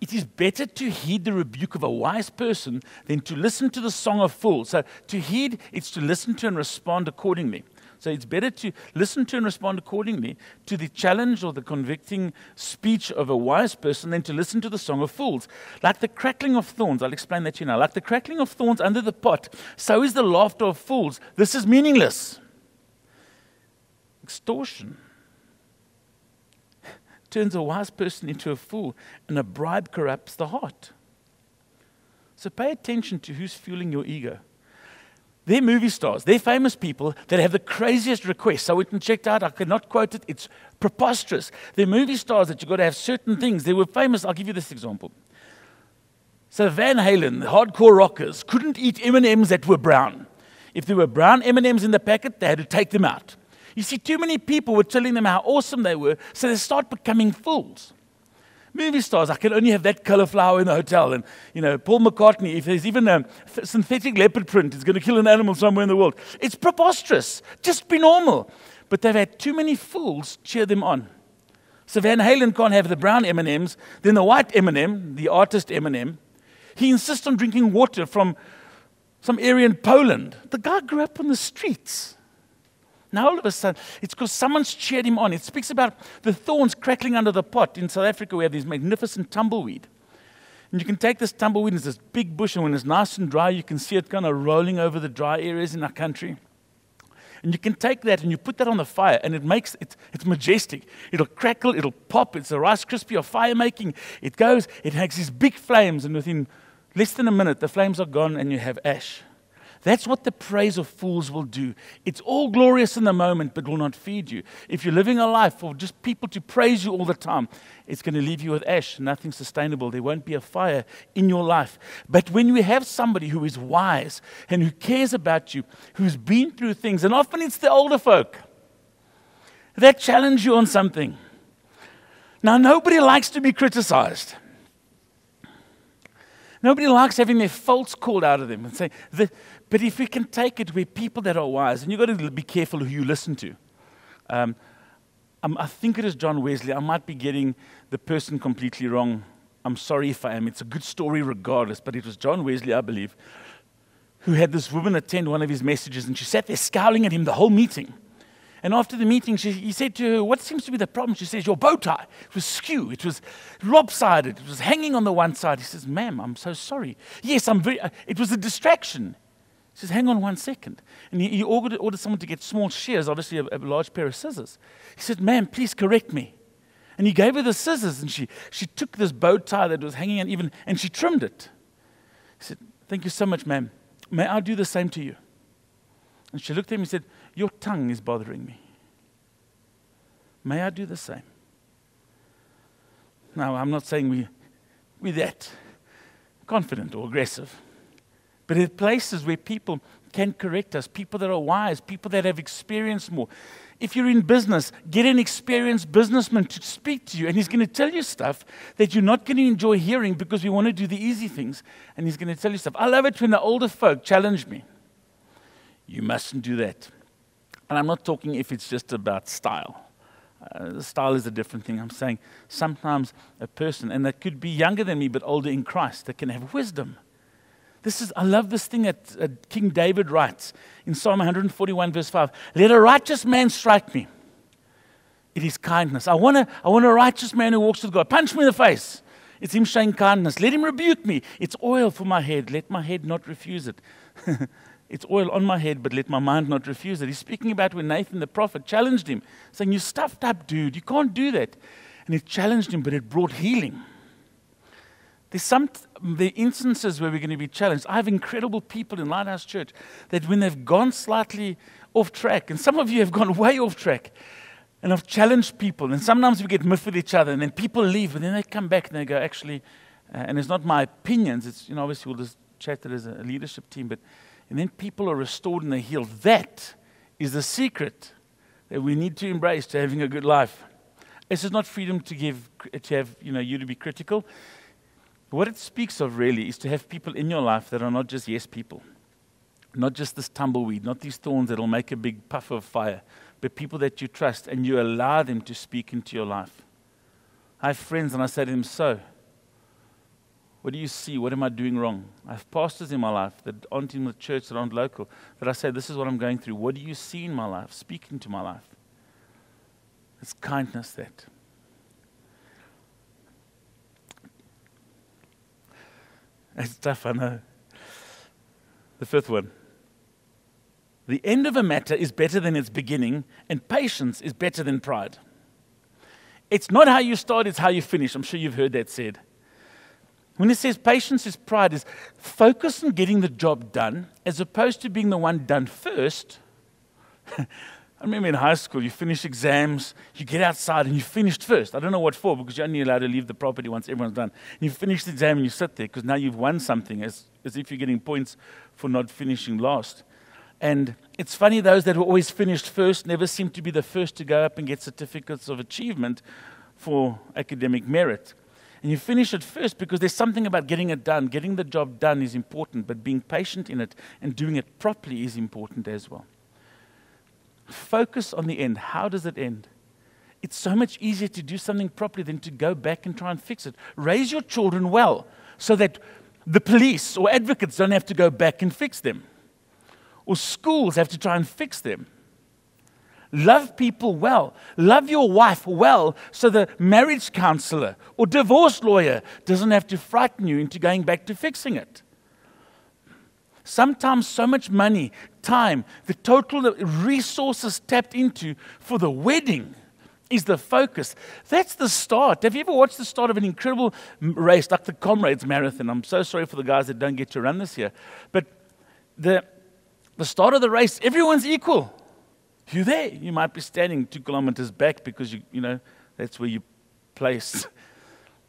It is better to heed the rebuke of a wise person than to listen to the song of fools. So, to heed, it's to listen to and respond accordingly. So, it's better to listen to and respond accordingly to the challenge or the convicting speech of a wise person than to listen to the song of fools. Like the crackling of thorns, I'll explain that to you now. Like the crackling of thorns under the pot, so is the laughter of fools. This is meaningless. Extortion turns a wise person into a fool, and a bribe corrupts the heart. So pay attention to who's fueling your ego. They're movie stars. They're famous people that have the craziest requests. I went and checked out. I cannot quote it. It's preposterous. They're movie stars that you've got to have certain things. They were famous. I'll give you this example. So Van Halen, the hardcore rockers, couldn't eat M&Ms that were brown. If there were brown M&Ms in the packet, they had to take them out. You see, too many people were telling them how awesome they were, so they start becoming fools. Movie stars, I can only have that color flower in the hotel. And, you know, Paul McCartney, if there's even a synthetic leopard print, it's going to kill an animal somewhere in the world. It's preposterous. Just be normal. But they've had too many fools cheer them on. So Van Halen can't have the brown M&Ms, then the white M&M, the artist M&M. He insists on drinking water from some area in Poland. The guy grew up on the streets. Now, all of a sudden, it's because someone's cheered him on. It speaks about the thorns crackling under the pot. In South Africa, we have this magnificent tumbleweed. And you can take this tumbleweed, it's this big bush, and when it's nice and dry, you can see it kind of rolling over the dry areas in our country. And you can take that and you put that on the fire, and it makes it, it's majestic. It'll crackle, it'll pop, it's a Rice Krispie of fire making. It goes, it has these big flames, and within less than a minute, the flames are gone, and you have ash. That's what the praise of fools will do. It's all glorious in the moment, but will not feed you. If you're living a life for just people to praise you all the time, it's going to leave you with ash, nothing sustainable. There won't be a fire in your life. But when you have somebody who is wise and who cares about you, who's been through things, and often it's the older folk that challenge you on something. Now, nobody likes to be criticized. Nobody likes having their faults called out of them and say, the, but if we can take it, we're people that are wise, and you've got to be careful who you listen to. Um, um, I think it is John Wesley. I might be getting the person completely wrong. I'm sorry if I am. It's a good story regardless, but it was John Wesley, I believe, who had this woman attend one of his messages, and she sat there scowling at him the whole meeting. And after the meeting, she, he said to her, What seems to be the problem? She says, Your bow tie. It was skew. It was lopsided. It was hanging on the one side. He says, Ma'am, I'm so sorry. Yes, I'm very, uh, it was a distraction. He says, Hang on one second. And he, he ordered, ordered, someone to get small shears, obviously a, a large pair of scissors. He said, Ma'am, please correct me. And he gave her the scissors, and she, she took this bow tie that was hanging, and even, and she trimmed it. He said, Thank you so much, ma'am. May I do the same to you? And she looked at him and said, Your tongue is bothering me. May I do the same? Now, I'm not saying we, we're that confident or aggressive, but in places where people can correct us, people that are wise, people that have experienced more. If you're in business, get an experienced businessman to speak to you, and he's going to tell you stuff that you're not going to enjoy hearing because we want to do the easy things, and he's going to tell you stuff. I love it when the older folk challenge me. You mustn't do that. And I'm not talking if it's just about style. Uh, style is a different thing. I'm saying sometimes a person, and that could be younger than me but older in Christ, that can have wisdom. This is, I love this thing that uh, King David writes in Psalm 141, verse 5. Let a righteous man strike me. It is kindness. I want, a, I want a righteous man who walks with God. Punch me in the face. It's him showing kindness. Let him rebuke me. It's oil for my head. Let my head not refuse it. it's oil on my head, but let my mind not refuse it. He's speaking about when Nathan the prophet challenged him, saying, You're stuffed up, dude. You can't do that. And he challenged him, but it brought healing. There's some the instances where we're going to be challenged. I have incredible people in Lighthouse Church that when they've gone slightly off track, and some of you have gone way off track, and I've challenged people, and sometimes we get miffed with each other, and then people leave, and then they come back and they go, actually, uh, and it's not my opinions, it's, you know, obviously we'll just chat it as a leadership team, but, and then people are restored and they're healed. That is the secret that we need to embrace to having a good life. This is not freedom to give, to have, you know, you to be critical. What it speaks of really is to have people in your life that are not just yes people, not just this tumbleweed, not these thorns that'll make a big puff of fire, but people that you trust and you allow them to speak into your life. I have friends and I say to them, So, what do you see? What am I doing wrong? I have pastors in my life that aren't in the church, that aren't local, that I say, This is what I'm going through. What do you see in my life? Speak into my life. It's kindness that. It's tough, I know. The fifth one. The end of a matter is better than its beginning, and patience is better than pride. It's not how you start, it's how you finish. I'm sure you've heard that said. When it says patience is pride, is focus on getting the job done as opposed to being the one done first. I remember in high school, you finish exams, you get outside, and you finished first. I don't know what for, because you're only allowed to leave the property once everyone's done. And you finish the exam and you sit there, because now you've won something, as, as if you're getting points for not finishing last. And it's funny, those that were always finished first never seem to be the first to go up and get certificates of achievement for academic merit. And you finish it first because there's something about getting it done. Getting the job done is important, but being patient in it and doing it properly is important as well. Focus on the end. How does it end? It's so much easier to do something properly than to go back and try and fix it. Raise your children well so that the police or advocates don't have to go back and fix them, or schools have to try and fix them. Love people well. Love your wife well so the marriage counselor or divorce lawyer doesn't have to frighten you into going back to fixing it. Sometimes so much money, time, the total resources tapped into for the wedding is the focus. That's the start. Have you ever watched the start of an incredible race like the Comrades Marathon? I'm so sorry for the guys that don't get to run this year. But the, the start of the race, everyone's equal. You're there. You might be standing two kilometers back because you, you know, that's where you place.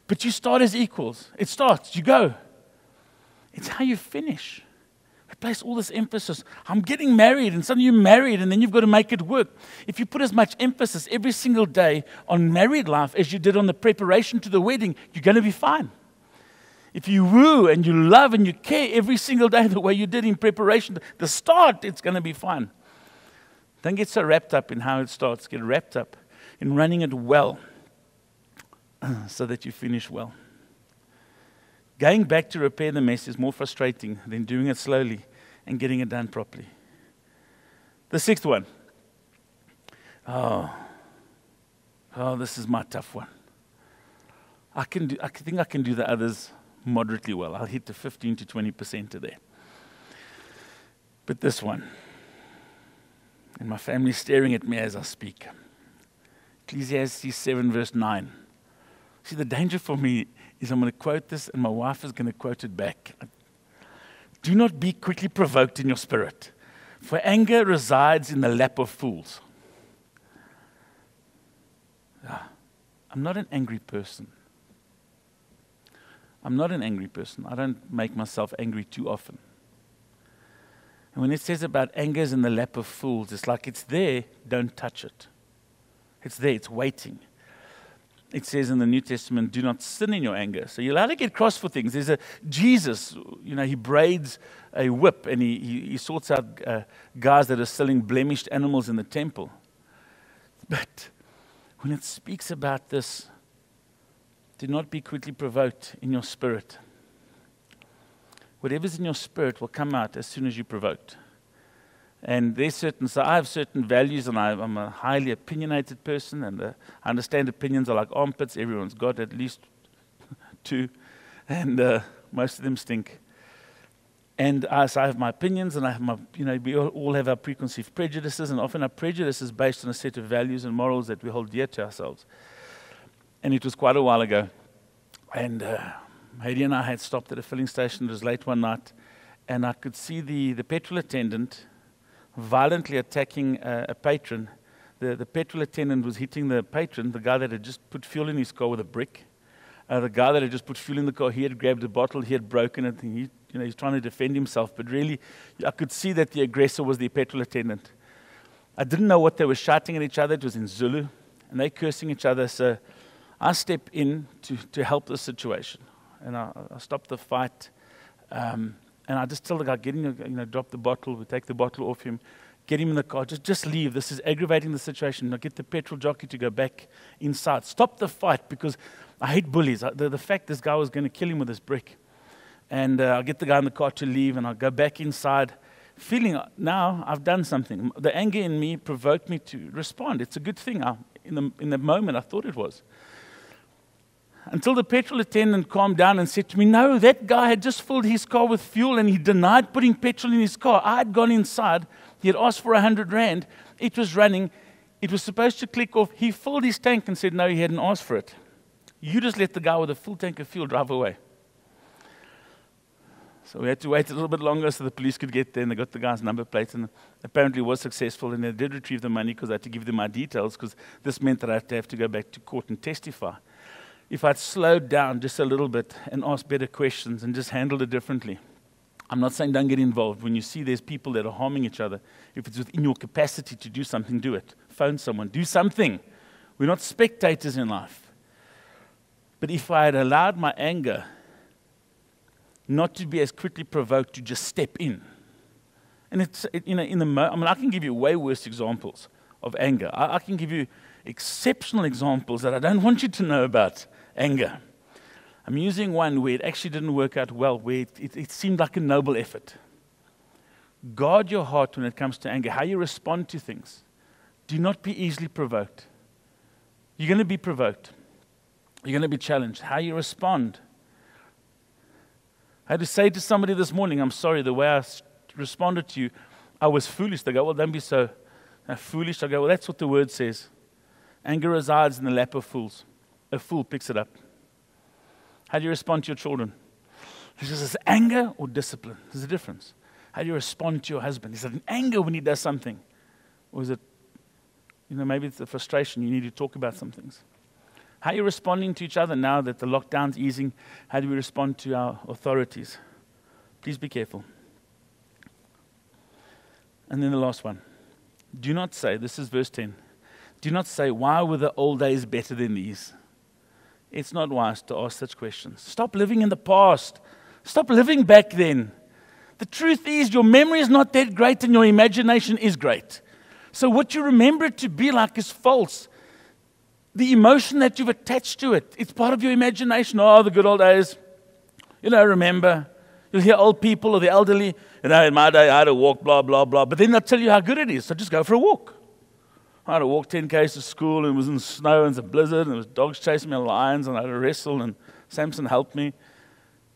But you start as equals. It starts, you go. It's how you finish place all this emphasis. I'm getting married, and suddenly you're married, and then you've got to make it work. If you put as much emphasis every single day on married life as you did on the preparation to the wedding, you're going to be fine. If you woo and you love and you care every single day the way you did in preparation, the start, it's going to be fine. Don't get so wrapped up in how it starts. Get wrapped up in running it well so that you finish well. Going back to repair the mess is more frustrating than doing it slowly and getting it done properly. The sixth one. Oh, oh, this is my tough one. I can do, I think I can do the others moderately well. I'll hit the 15 to 20% of there. But this one, and my family's staring at me as I speak. Ecclesiastes 7, verse 9. See, the danger for me is I'm going to quote this and my wife is going to quote it back. Do not be quickly provoked in your spirit, for anger resides in the lap of fools. Ah, I'm not an angry person. I'm not an angry person. I don't make myself angry too often. And when it says about anger is in the lap of fools, it's like it's there, don't touch it. It's there, it's waiting. It says in the New Testament, do not sin in your anger. So you're allowed to get cross for things. There's a Jesus, you know, he braids a whip and he, he, he sorts out uh, guys that are selling blemished animals in the temple. But when it speaks about this, do not be quickly provoked in your spirit. Whatever's in your spirit will come out as soon as you're provoked. And there's certain, so I have certain values, and I, am a highly opinionated person, and uh, I understand opinions are like armpits. Everyone's got at least two, and uh, most of them stink. And I, so I have my opinions, and I have my, you know, we all have our preconceived prejudices, and often our prejudice is based on a set of values and morals that we hold dear to ourselves. And it was quite a while ago, and uh, Heidi and I had stopped at a filling station. It was late one night, and I could see the, the petrol attendant violently attacking uh, a patron. The, the petrol attendant was hitting the patron, the guy that had just put fuel in his car with a brick. Uh, the guy that had just put fuel in the car, he had grabbed a bottle, he had broken it, and he, you know, he's trying to defend himself. But really, I could see that the aggressor was the petrol attendant. I didn't know what they were shouting at each other. It was in Zulu, and they cursing each other. So I step in to, to help the situation, and I, I stop the fight. Um, and I just tell the guy, get your, you know, drop the bottle, we take the bottle off him, get him in the car, just, just leave. This is aggravating the situation. Now get the petrol jockey to go back inside. Stop the fight because I hate bullies. The, the fact this guy was going to kill him with this brick. And uh, i get the guy in the car to leave, and I'll go back inside, feeling uh, now I've done something. The anger in me provoked me to respond. It's a good thing. I, in, the, in the moment, I thought it was until the petrol attendant calmed down and said to me, No, that guy had just filled his car with fuel and he denied putting petrol in his car. I had gone inside, he had asked for a 100 Rand, it was running, it was supposed to click off. He filled his tank and said, No, he hadn't asked for it. You just let the guy with a full tank of fuel drive away. So we had to wait a little bit longer so the police could get there, and they got the guy's number plate, and apparently was successful, and they did retrieve the money because I had to give them my details, because this meant that I had to have to go back to court and testify if I'd slowed down just a little bit and asked better questions and just handled it differently. I'm not saying don't get involved. When you see there's people that are harming each other, if it's within your capacity to do something, do it. Phone someone, do something. We're not spectators in life. But if I had allowed my anger not to be as quickly provoked to just step in, and it's, it, you know, in the, mo- I mean, I can give you way worse examples of anger. I, I can give you exceptional examples that I don't want you to know about anger. I'm using one where it actually didn't work out well, where it, it, it seemed like a noble effort. Guard your heart when it comes to anger, how you respond to things. Do not be easily provoked. You're going to be provoked. You're going to be challenged. How you respond. I had to say to somebody this morning, I'm sorry, the way I responded to you, I was foolish. They go, Well, don't be so uh, foolish. I go, Well, that's what the word says. Anger resides in the lap of fools a fool picks it up. How do you respond to your children? He says, anger or discipline? There's a difference. How do you respond to your husband? Is it an anger when he does something? Or is it, you know, maybe it's a frustration. You need to talk about some things. How are you responding to each other now that the lockdown's easing? How do we respond to our authorities? Please be careful. And then the last one. Do not say, this is verse 10. Do not say, why were the old days better than these? It's not wise to ask such questions. Stop living in the past. Stop living back then. The truth is, your memory is not that great and your imagination is great. So, what you remember it to be like is false. The emotion that you've attached to it, it's part of your imagination. Oh, the good old days. You know, remember. You'll hear old people or the elderly, you know, in my day I had to walk, blah, blah, blah. But then they'll tell you how good it is. So just go for a walk. I had to walk 10 k's to school, and it was in snow, and it was a blizzard, and there was dogs chasing me, and lions, and I had to wrestle, and Samson helped me.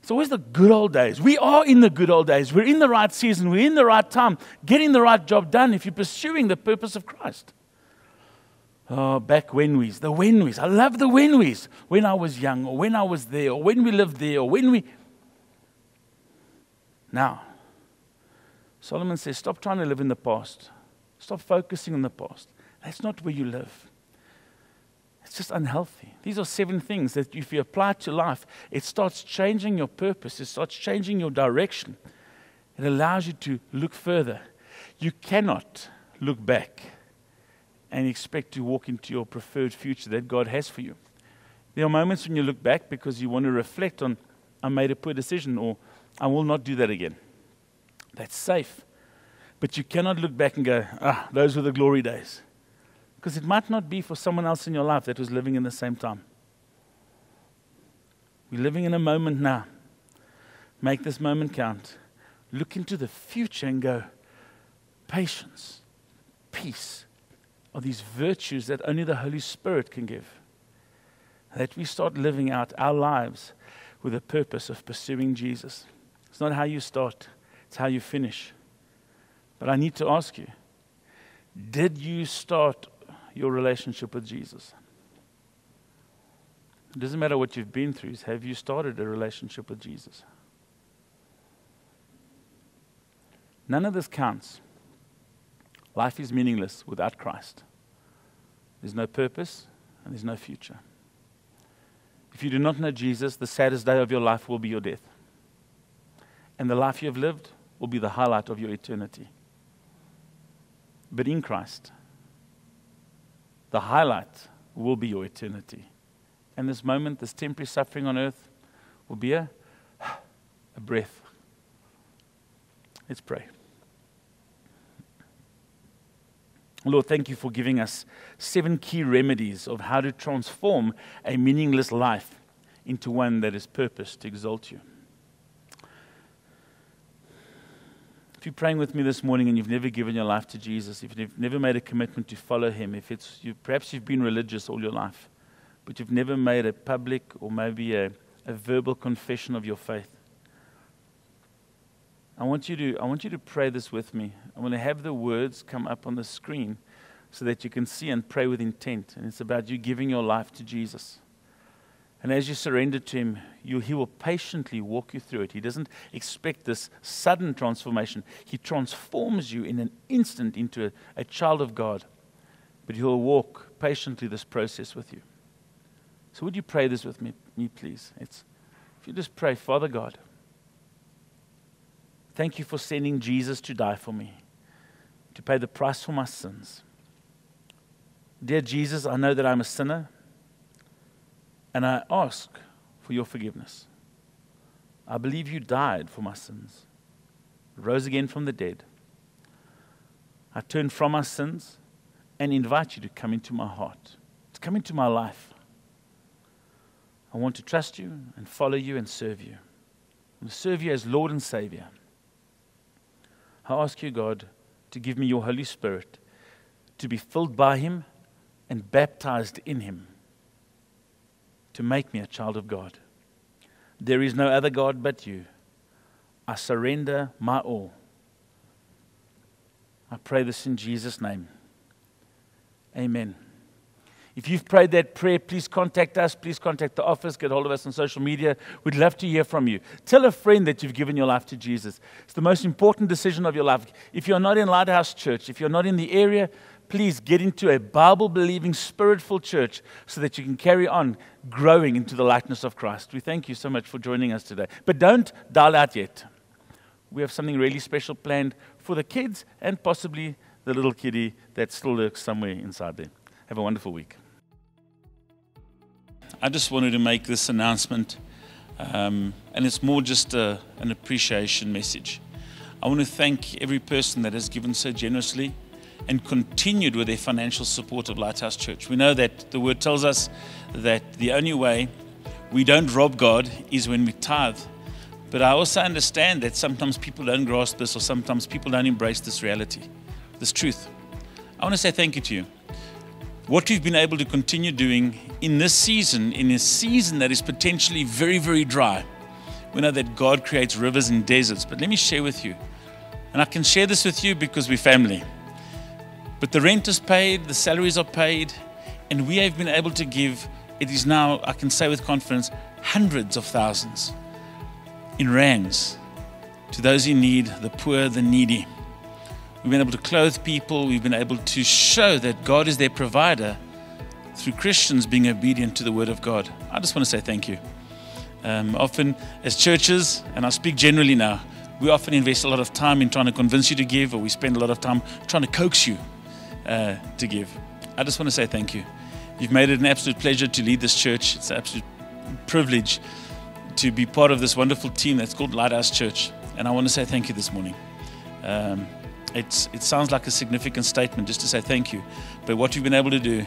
It's always the good old days. We are in the good old days. We're in the right season. We're in the right time, getting the right job done if you're pursuing the purpose of Christ. Oh, back when we's, the when we's. I love the when we's. When I was young, or when I was there, or when we lived there, or when we. Now, Solomon says, stop trying to live in the past. Stop focusing on the past. That's not where you live. It's just unhealthy. These are seven things that if you apply to life, it starts changing your purpose, it starts changing your direction. It allows you to look further. You cannot look back and expect to walk into your preferred future that God has for you. There are moments when you look back because you want to reflect on, I made a poor decision or I will not do that again. That's safe. But you cannot look back and go, ah, those were the glory days. Because it might not be for someone else in your life that was living in the same time. We're living in a moment now. Make this moment count. Look into the future and go, patience, peace are these virtues that only the Holy Spirit can give. That we start living out our lives with a purpose of pursuing Jesus. It's not how you start, it's how you finish. But I need to ask you did you start your relationship with Jesus? It doesn't matter what you've been through, have you started a relationship with Jesus? None of this counts. Life is meaningless without Christ. There's no purpose and there's no future. If you do not know Jesus, the saddest day of your life will be your death. And the life you have lived will be the highlight of your eternity. But in Christ, the highlight will be your eternity. And this moment, this temporary suffering on earth, will be a, a breath. Let's pray. Lord, thank you for giving us seven key remedies of how to transform a meaningless life into one that is purposed to exalt you. You're praying with me this morning and you've never given your life to Jesus, if you've never made a commitment to follow Him, if it's you, perhaps you've been religious all your life, but you've never made a public or maybe a, a verbal confession of your faith, I want, you to, I want you to pray this with me. I'm going to have the words come up on the screen so that you can see and pray with intent. And it's about you giving your life to Jesus. And as you surrender to Him, you, He will patiently walk you through it. He doesn't expect this sudden transformation, He transforms you in an instant into a, a child of God. But He'll walk patiently this process with you. So, would you pray this with me, me please? It's, if you just pray, Father God, Thank you for sending Jesus to die for me, to pay the price for my sins. Dear Jesus, I know that I'm a sinner, and I ask for your forgiveness. I believe you died for my sins, rose again from the dead. I turn from my sins and invite you to come into my heart, to come into my life. I want to trust you and follow you and serve you. Serve you as Lord and Savior. I ask you, God, to give me your Holy Spirit, to be filled by Him and baptized in Him, to make me a child of God. There is no other God but you. I surrender my all. I pray this in Jesus' name. Amen. If you've prayed that prayer, please contact us. Please contact the office. Get hold of us on social media. We'd love to hear from you. Tell a friend that you've given your life to Jesus. It's the most important decision of your life. If you're not in Lighthouse Church, if you're not in the area, please get into a Bible believing, spiritful church so that you can carry on growing into the likeness of Christ. We thank you so much for joining us today. But don't dial out yet. We have something really special planned for the kids and possibly the little kiddie that still lurks somewhere inside there. Have a wonderful week. I just wanted to make this announcement, um, and it's more just a, an appreciation message. I want to thank every person that has given so generously and continued with their financial support of Lighthouse Church. We know that the word tells us that the only way we don't rob God is when we tithe. But I also understand that sometimes people don't grasp this or sometimes people don't embrace this reality, this truth. I want to say thank you to you what we've been able to continue doing in this season, in a season that is potentially very, very dry. We know that God creates rivers and deserts, but let me share with you. And I can share this with you because we're family. But the rent is paid, the salaries are paid, and we have been able to give, it is now, I can say with confidence, hundreds of thousands in rands to those in need, the poor, the needy. We've been able to clothe people. We've been able to show that God is their provider through Christians being obedient to the Word of God. I just want to say thank you. Um, often, as churches, and I speak generally now, we often invest a lot of time in trying to convince you to give, or we spend a lot of time trying to coax you uh, to give. I just want to say thank you. You've made it an absolute pleasure to lead this church. It's an absolute privilege to be part of this wonderful team that's called Lighthouse Church. And I want to say thank you this morning. Um, it's, it sounds like a significant statement just to say thank you. But what you've been able to do,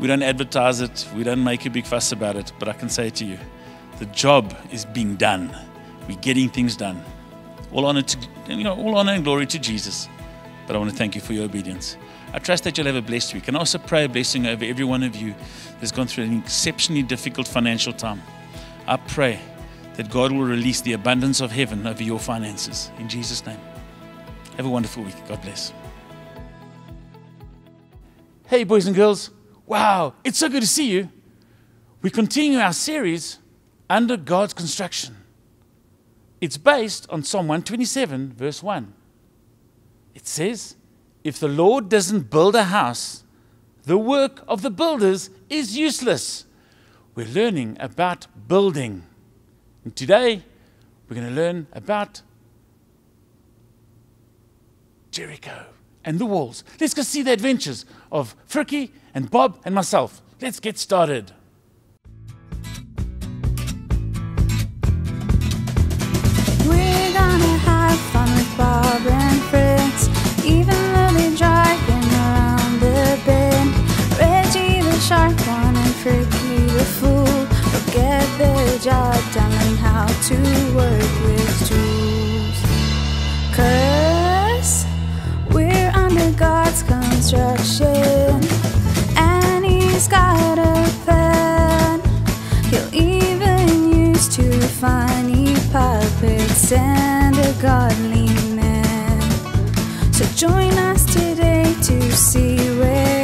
we don't advertise it, we don't make a big fuss about it, but I can say to you, the job is being done. We're getting things done. All honor to, you know, all honor and glory to Jesus. But I want to thank you for your obedience. I trust that you'll have a blessed week. And I also pray a blessing over every one of you that's gone through an exceptionally difficult financial time. I pray that God will release the abundance of heaven over your finances. In Jesus' name. Have a wonderful week. God bless. Hey, boys and girls. Wow, it's so good to see you. We continue our series under God's construction. It's based on Psalm 127, verse 1. It says, If the Lord doesn't build a house, the work of the builders is useless. We're learning about building. And today, we're going to learn about Jericho and the walls. Let's go see the adventures of Frikkie and Bob and myself. Let's get started. We're gonna have fun with Bob and Fritz, even job done, learn how to work with tools. Cause we're under God's construction, and He's got a plan. He'll even use two funny puppets and a godly man. So join us today to see where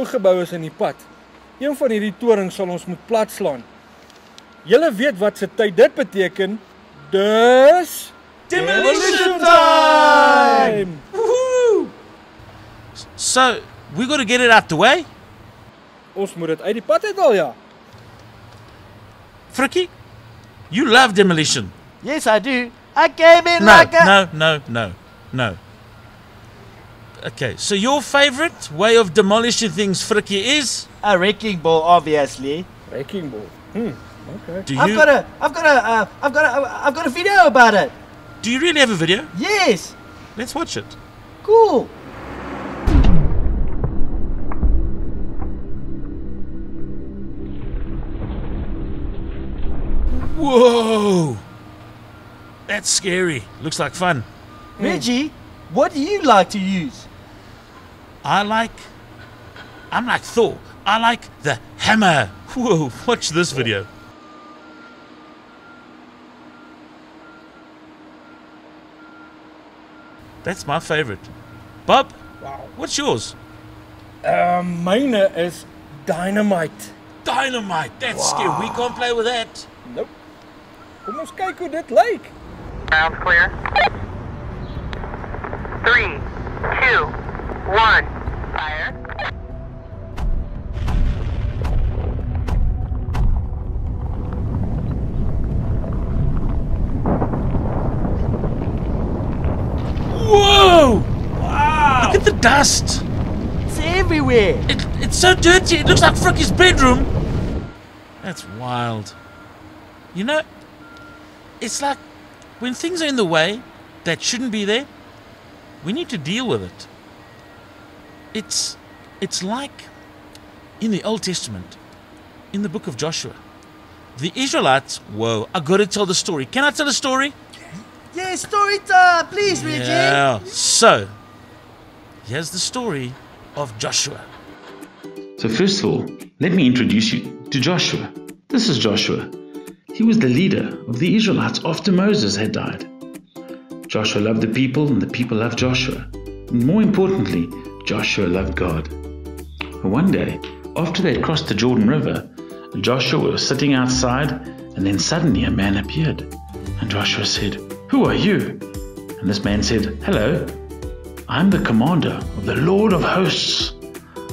ou gebou is in die pad. Een van hierdie torings sal ons moet platslaan. Julle weet wat se tyd dit beteken. Dus Demolition time! So, we got to get it out the way. Ons moet dit uit die pad uithaal ja. Frikkie, you love demolition. Yes, I do. I came in No, like a. no, no, no, no. Okay, so your favorite way of demolishing things, Frikkie, is A wrecking ball, obviously. Wrecking ball. Hm, okay. do I've got a, I've got a, uh, I've got a, I've got a video about it. do you really have a video? Yes, Let's watch it. cool. Whoa, that's scary. Looks like fun. Reggie, what do you like to use? I like. I'm like Thor. I like the hammer. Whoa, watch this video. That's my favorite. Bob, Wow. what's yours? Uh mine is dynamite. Dynamite. That's scary. We can't play with that. Nope. Kom ons kyk hoe dit lyk. Sounds clear. Three, two, one. Fire. Whoa! Wow! Look at the dust. It's everywhere. It, it's so dirty. It looks like Frikkie's bedroom. That's wild. You know, it's like when things are in the way that shouldn't be there, we need to deal with it. It's it's like in the Old Testament, in the book of Joshua. the Israelites, whoa, I got to tell the story. Can I tell a story? Yeah, story time, please, Reggie. Yeah. So, here's the story of Joshua. So, first of all, let me introduce you to Joshua. This is Joshua. He was the leader of the Israelites after Moses had died. Joshua loved the people, and the people loved Joshua. And more importantly, Joshua loved God. One day, after they had crossed the Jordan River, Joshua was sitting outside, and then suddenly a man appeared. And Joshua said, Who are you? And this man said, Hello, I'm the commander of the Lord of hosts.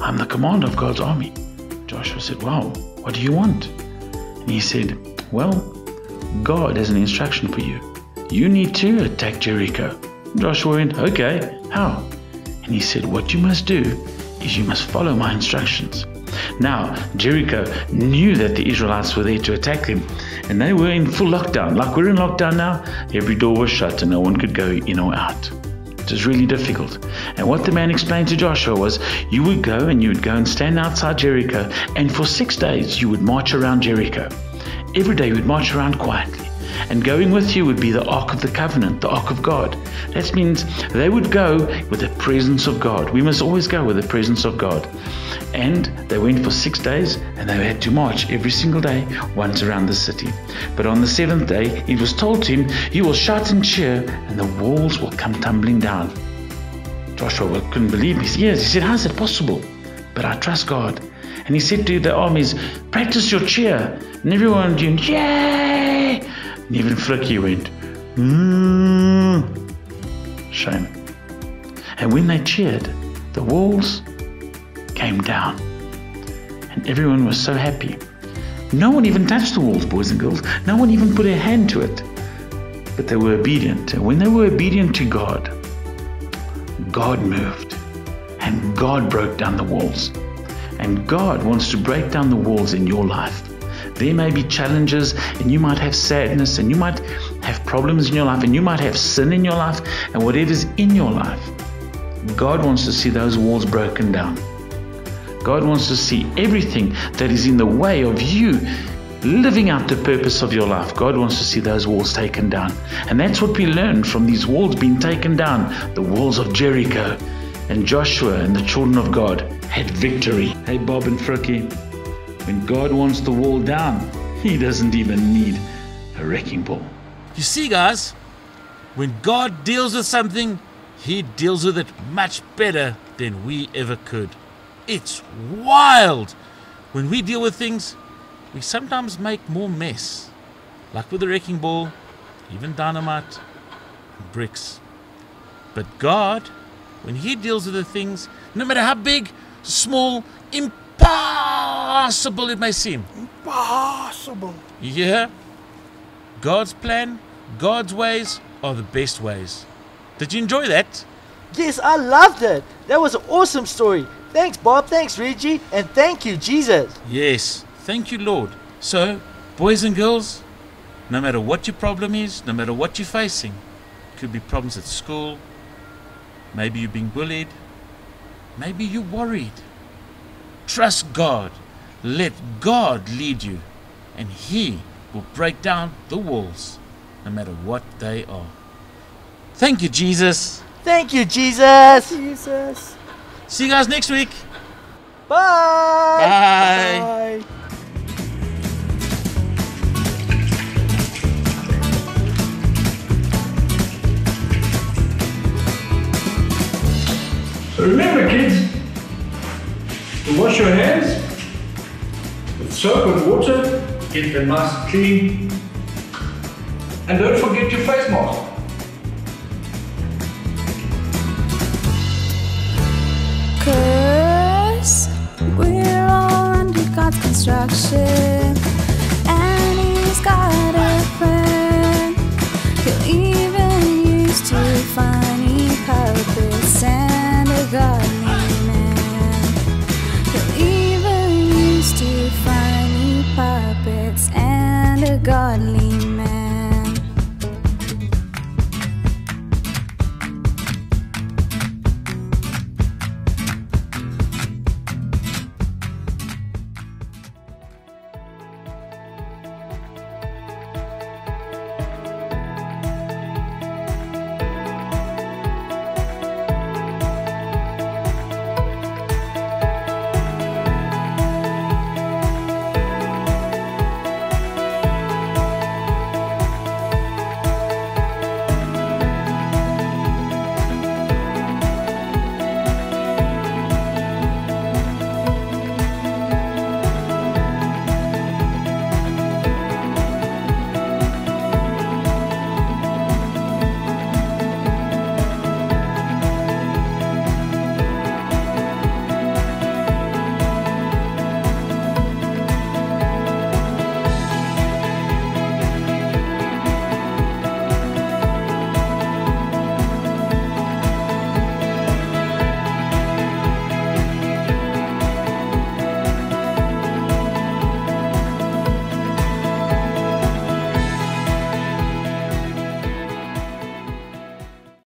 I'm the commander of God's army. Joshua said, Wow, what do you want? And he said, Well, God has an instruction for you. You need to attack Jericho. Joshua went, Okay, how? And he said, What you must do is you must follow my instructions. Now, Jericho knew that the Israelites were there to attack them, and they were in full lockdown. Like we're in lockdown now, every door was shut and no one could go in or out. It was really difficult. And what the man explained to Joshua was you would go and you would go and stand outside Jericho, and for six days you would march around Jericho. Every day you would march around quietly. And going with you would be the Ark of the Covenant, the Ark of God. That means they would go with the presence of God. We must always go with the presence of God. And they went for six days and they had to march every single day once around the city. But on the seventh day, it was told to him, You will shout and cheer, and the walls will come tumbling down. Joshua couldn't believe his ears. he said, How is it possible? But I trust God. And he said to the armies, Practice your cheer. And everyone Yay! Even Frikkie went, Mmm. Shame. And when they cheered, the walls came down. And everyone was so happy. No one even touched the walls, boys and girls. No one even put a hand to it. But they were obedient. And when they were obedient to God, God moved. And God broke down the walls. And God wants to break down the walls in your life. There may be challenges, and you might have sadness, and you might have problems in your life, and you might have sin in your life, and whatever's in your life. God wants to see those walls broken down. God wants to see everything that is in the way of you living out the purpose of your life. God wants to see those walls taken down. And that's what we learned from these walls being taken down the walls of Jericho. And Joshua and the children of God had victory. Hey, Bob and Frikkie, when God wants the wall down, He doesn't even need a wrecking ball. You see, guys, when God deals with something, He deals with it much better than we ever could. It's wild. When we deal with things, we sometimes make more mess. Like with the wrecking ball, even dynamite, bricks. But God, when He deals with the things, no matter how big, small, impossible it may seem, Impossible. Yeah. God's plan, God's ways are the best ways. Did you enjoy that? Yes, I loved it. That was an awesome story. Thanks, Bob. Thanks, Reggie. And thank you, Jesus. Yes. Thank you, Lord. So, boys and girls, no matter what your problem is, no matter what you're facing, could be problems at school, maybe you're being bullied, maybe you're worried. Trust God. Let God lead you, and He will break down the walls, no matter what they are. Thank you, Jesus. Thank you, Jesus. Jesus. See you guys next week. Bye. Bye. Bye. Remember, kids, to Wash your hands with soap and water, get them nice and clean. And don't forget your face mask. Cause we're all under God's construction And He's got a plan He'll even use to find purpose and a garden and a godly